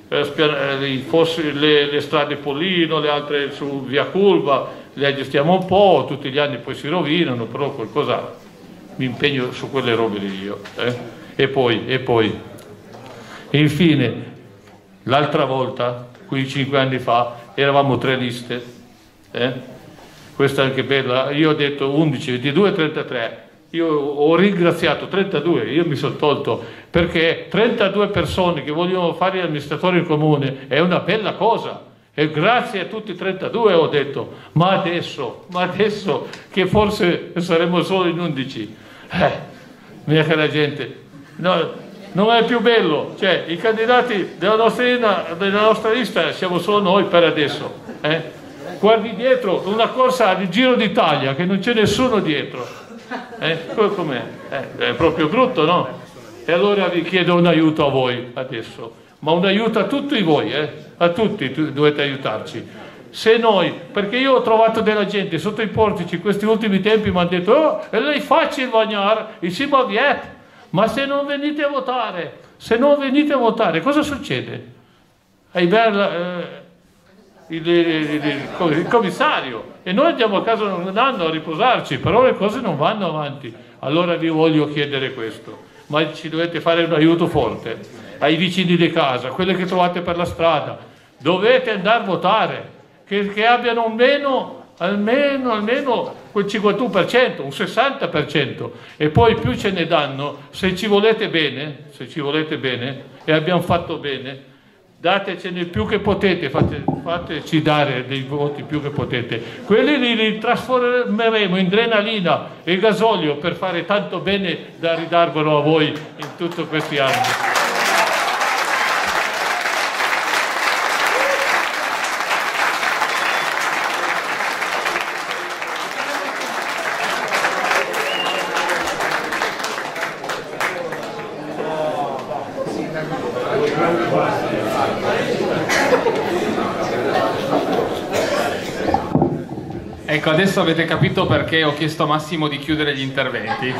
eh, eh fossi, le, le, strade Pollino, le altre su via Curva, le aggiustiamo un po', tutti gli anni poi si rovinano, però qualcosa mi impegno su quelle robe lì io. Eh? E poi, e poi, e infine, l'altra volta, 15 anni fa, eravamo tre liste, eh? Questa è anche bella, io ho detto 11, 22, 33, io ho ringraziato 32, io mi sono tolto perché 32 persone che vogliono fare l'amministratore in comune è una bella cosa e grazie a tutti i 32 ho detto, ma adesso, ma adesso che forse saremo solo in 11, eh, mia cara gente, no, non è più bello, cioè i candidati della nostra, della nostra lista siamo solo noi per adesso. Eh? Guardi dietro, una corsa di Giro d'Italia che non c'è nessuno dietro. Eh? Com'è? Eh, è proprio brutto, no? E allora vi chiedo un aiuto a voi adesso, ma un aiuto a tutti voi, eh? a tutti dovete aiutarci. Se noi, perché io ho trovato della gente sotto i portici questi ultimi tempi mi hanno detto, oh, è lei facile bagnare, e si va via ma se non venite a votare, se non venite a votare, cosa succede? Eiber, eh, il, il, il, il, commissario. E noi andiamo a casa un anno a riposarci, però le cose non vanno avanti. Allora vi voglio chiedere questo, ma ci dovete fare un aiuto forte ai vicini di casa, quelli che trovate per la strada, dovete andare a votare, che, che abbiano meno almeno, almeno quel 51%, un 60% e poi più ce ne danno, se ci volete bene, se ci volete bene e abbiamo fatto bene, datecene più che potete, fate, fateci dare dei voti più che potete. Quelli li, li trasformeremo in adrenalina e gasolio per fare tanto bene da ridarvelo a voi in tutti questi anni. Ecco, adesso avete capito perché ho chiesto a Massimo di chiudere gli interventi.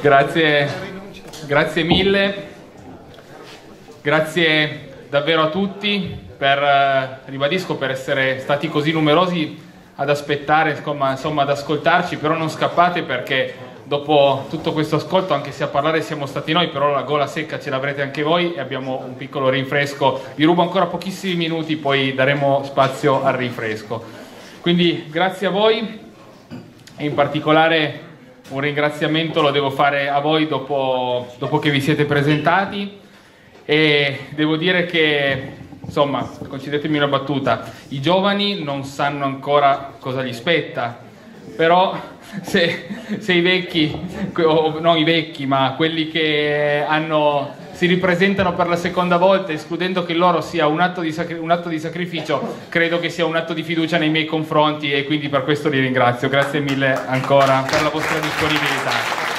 Grazie, grazie mille, grazie davvero a tutti, per, eh, ribadisco, per essere stati così numerosi ad aspettare, insomma, ad ascoltarci, però non scappate perché dopo tutto questo ascolto, anche se a parlare siamo stati noi, però la gola secca ce l'avrete anche voi e abbiamo un piccolo rinfresco. Vi rubo ancora pochissimi minuti, poi daremo spazio al rinfresco. Quindi grazie a voi e in particolare un ringraziamento lo devo fare a voi dopo, dopo che vi siete presentati e devo dire che insomma, concedetemi una battuta, i giovani non sanno ancora cosa gli spetta però se, se i vecchi, o non i vecchi, ma quelli che hanno, si ripresentano per la seconda volta, escludendo che loro sia un atto, sacri- un atto di sacrificio, credo che sia un atto di fiducia nei miei confronti e quindi per questo li ringrazio. Grazie mille ancora per la vostra disponibilità.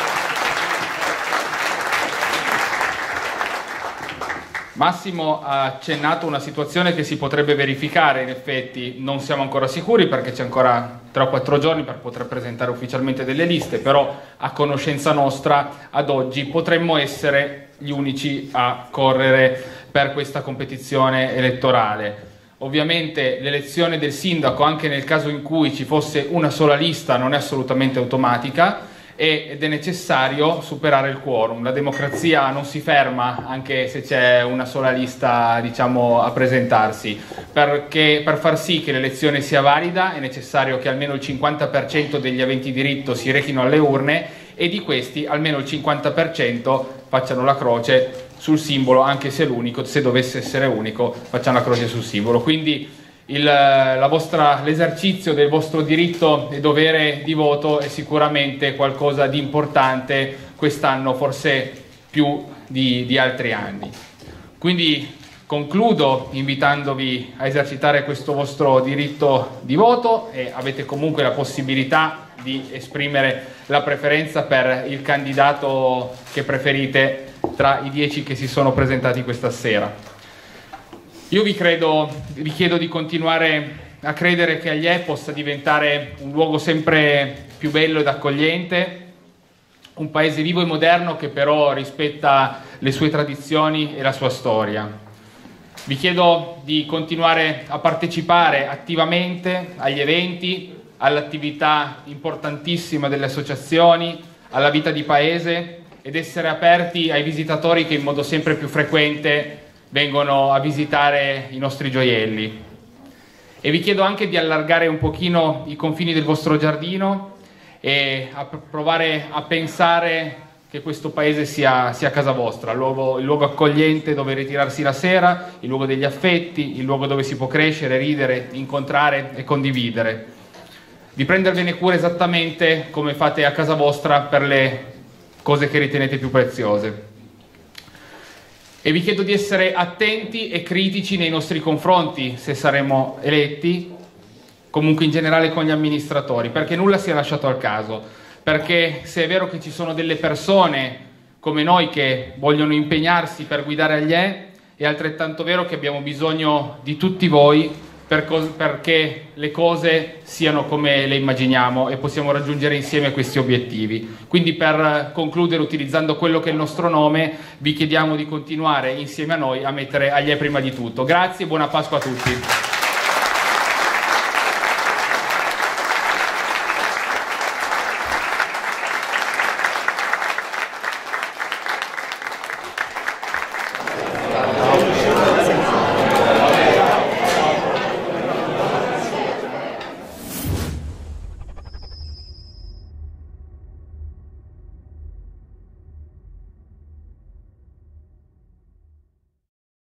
Massimo ha accennato una situazione che si potrebbe verificare, in effetti non siamo ancora sicuri perché c'è ancora 3 o 4 giorni per poter presentare ufficialmente delle liste, però a conoscenza nostra ad oggi potremmo essere gli unici a correre per questa competizione elettorale. Ovviamente l'elezione del sindaco, anche nel caso in cui ci fosse una sola lista, non è assolutamente automatica, ed è necessario superare il quorum. La democrazia non si ferma anche se c'è una sola lista diciamo, a presentarsi, perché per far sì che l'elezione sia valida è necessario che almeno il 50% degli aventi diritto si rechino alle urne e di questi almeno il 50% facciano la croce sul simbolo, anche se l'unico, se dovesse essere unico, facciano la croce sul simbolo. Quindi l'esercizio del vostro diritto e dovere di voto è sicuramente qualcosa di importante quest'anno, forse più di, di altri anni. Quindi concludo invitandovi a esercitare questo vostro diritto di voto e avete comunque la possibilità di esprimere la preferenza per il candidato che preferite tra i dieci che si sono presentati questa sera. Io vi, credo, vi chiedo di continuare a credere che Aglie possa diventare un luogo sempre più bello ed accogliente, un paese vivo e moderno che però rispetta le sue tradizioni e la sua storia. Vi chiedo di continuare a partecipare attivamente agli eventi, all'attività importantissima delle associazioni, alla vita di paese ed essere aperti ai visitatori che in modo sempre più frequente vengono a visitare i nostri gioielli. E vi chiedo anche di allargare un pochino i confini del vostro giardino e a provare a pensare che questo paese sia, sia casa vostra, il luogo, il luogo, accogliente dove ritirarsi la sera, il luogo degli affetti, il luogo dove si può crescere, ridere, incontrare e condividere. Di prendervene cura esattamente come fate a casa vostra per le cose che ritenete più preziose e vi chiedo di essere attenti e critici nei nostri confronti se saremo eletti, comunque in generale con gli amministratori, perché nulla sia lasciato al caso, perché se è vero che ci sono delle persone come noi che vogliono impegnarsi per guidare agli E, è altrettanto vero che abbiamo bisogno di tutti voi per perché le cose siano come le immaginiamo e possiamo raggiungere insieme questi obiettivi. Quindi per concludere utilizzando quello che è il nostro nome, vi chiediamo di continuare insieme a noi a mettere agli E prima di tutto. Grazie e buona Pasqua a tutti.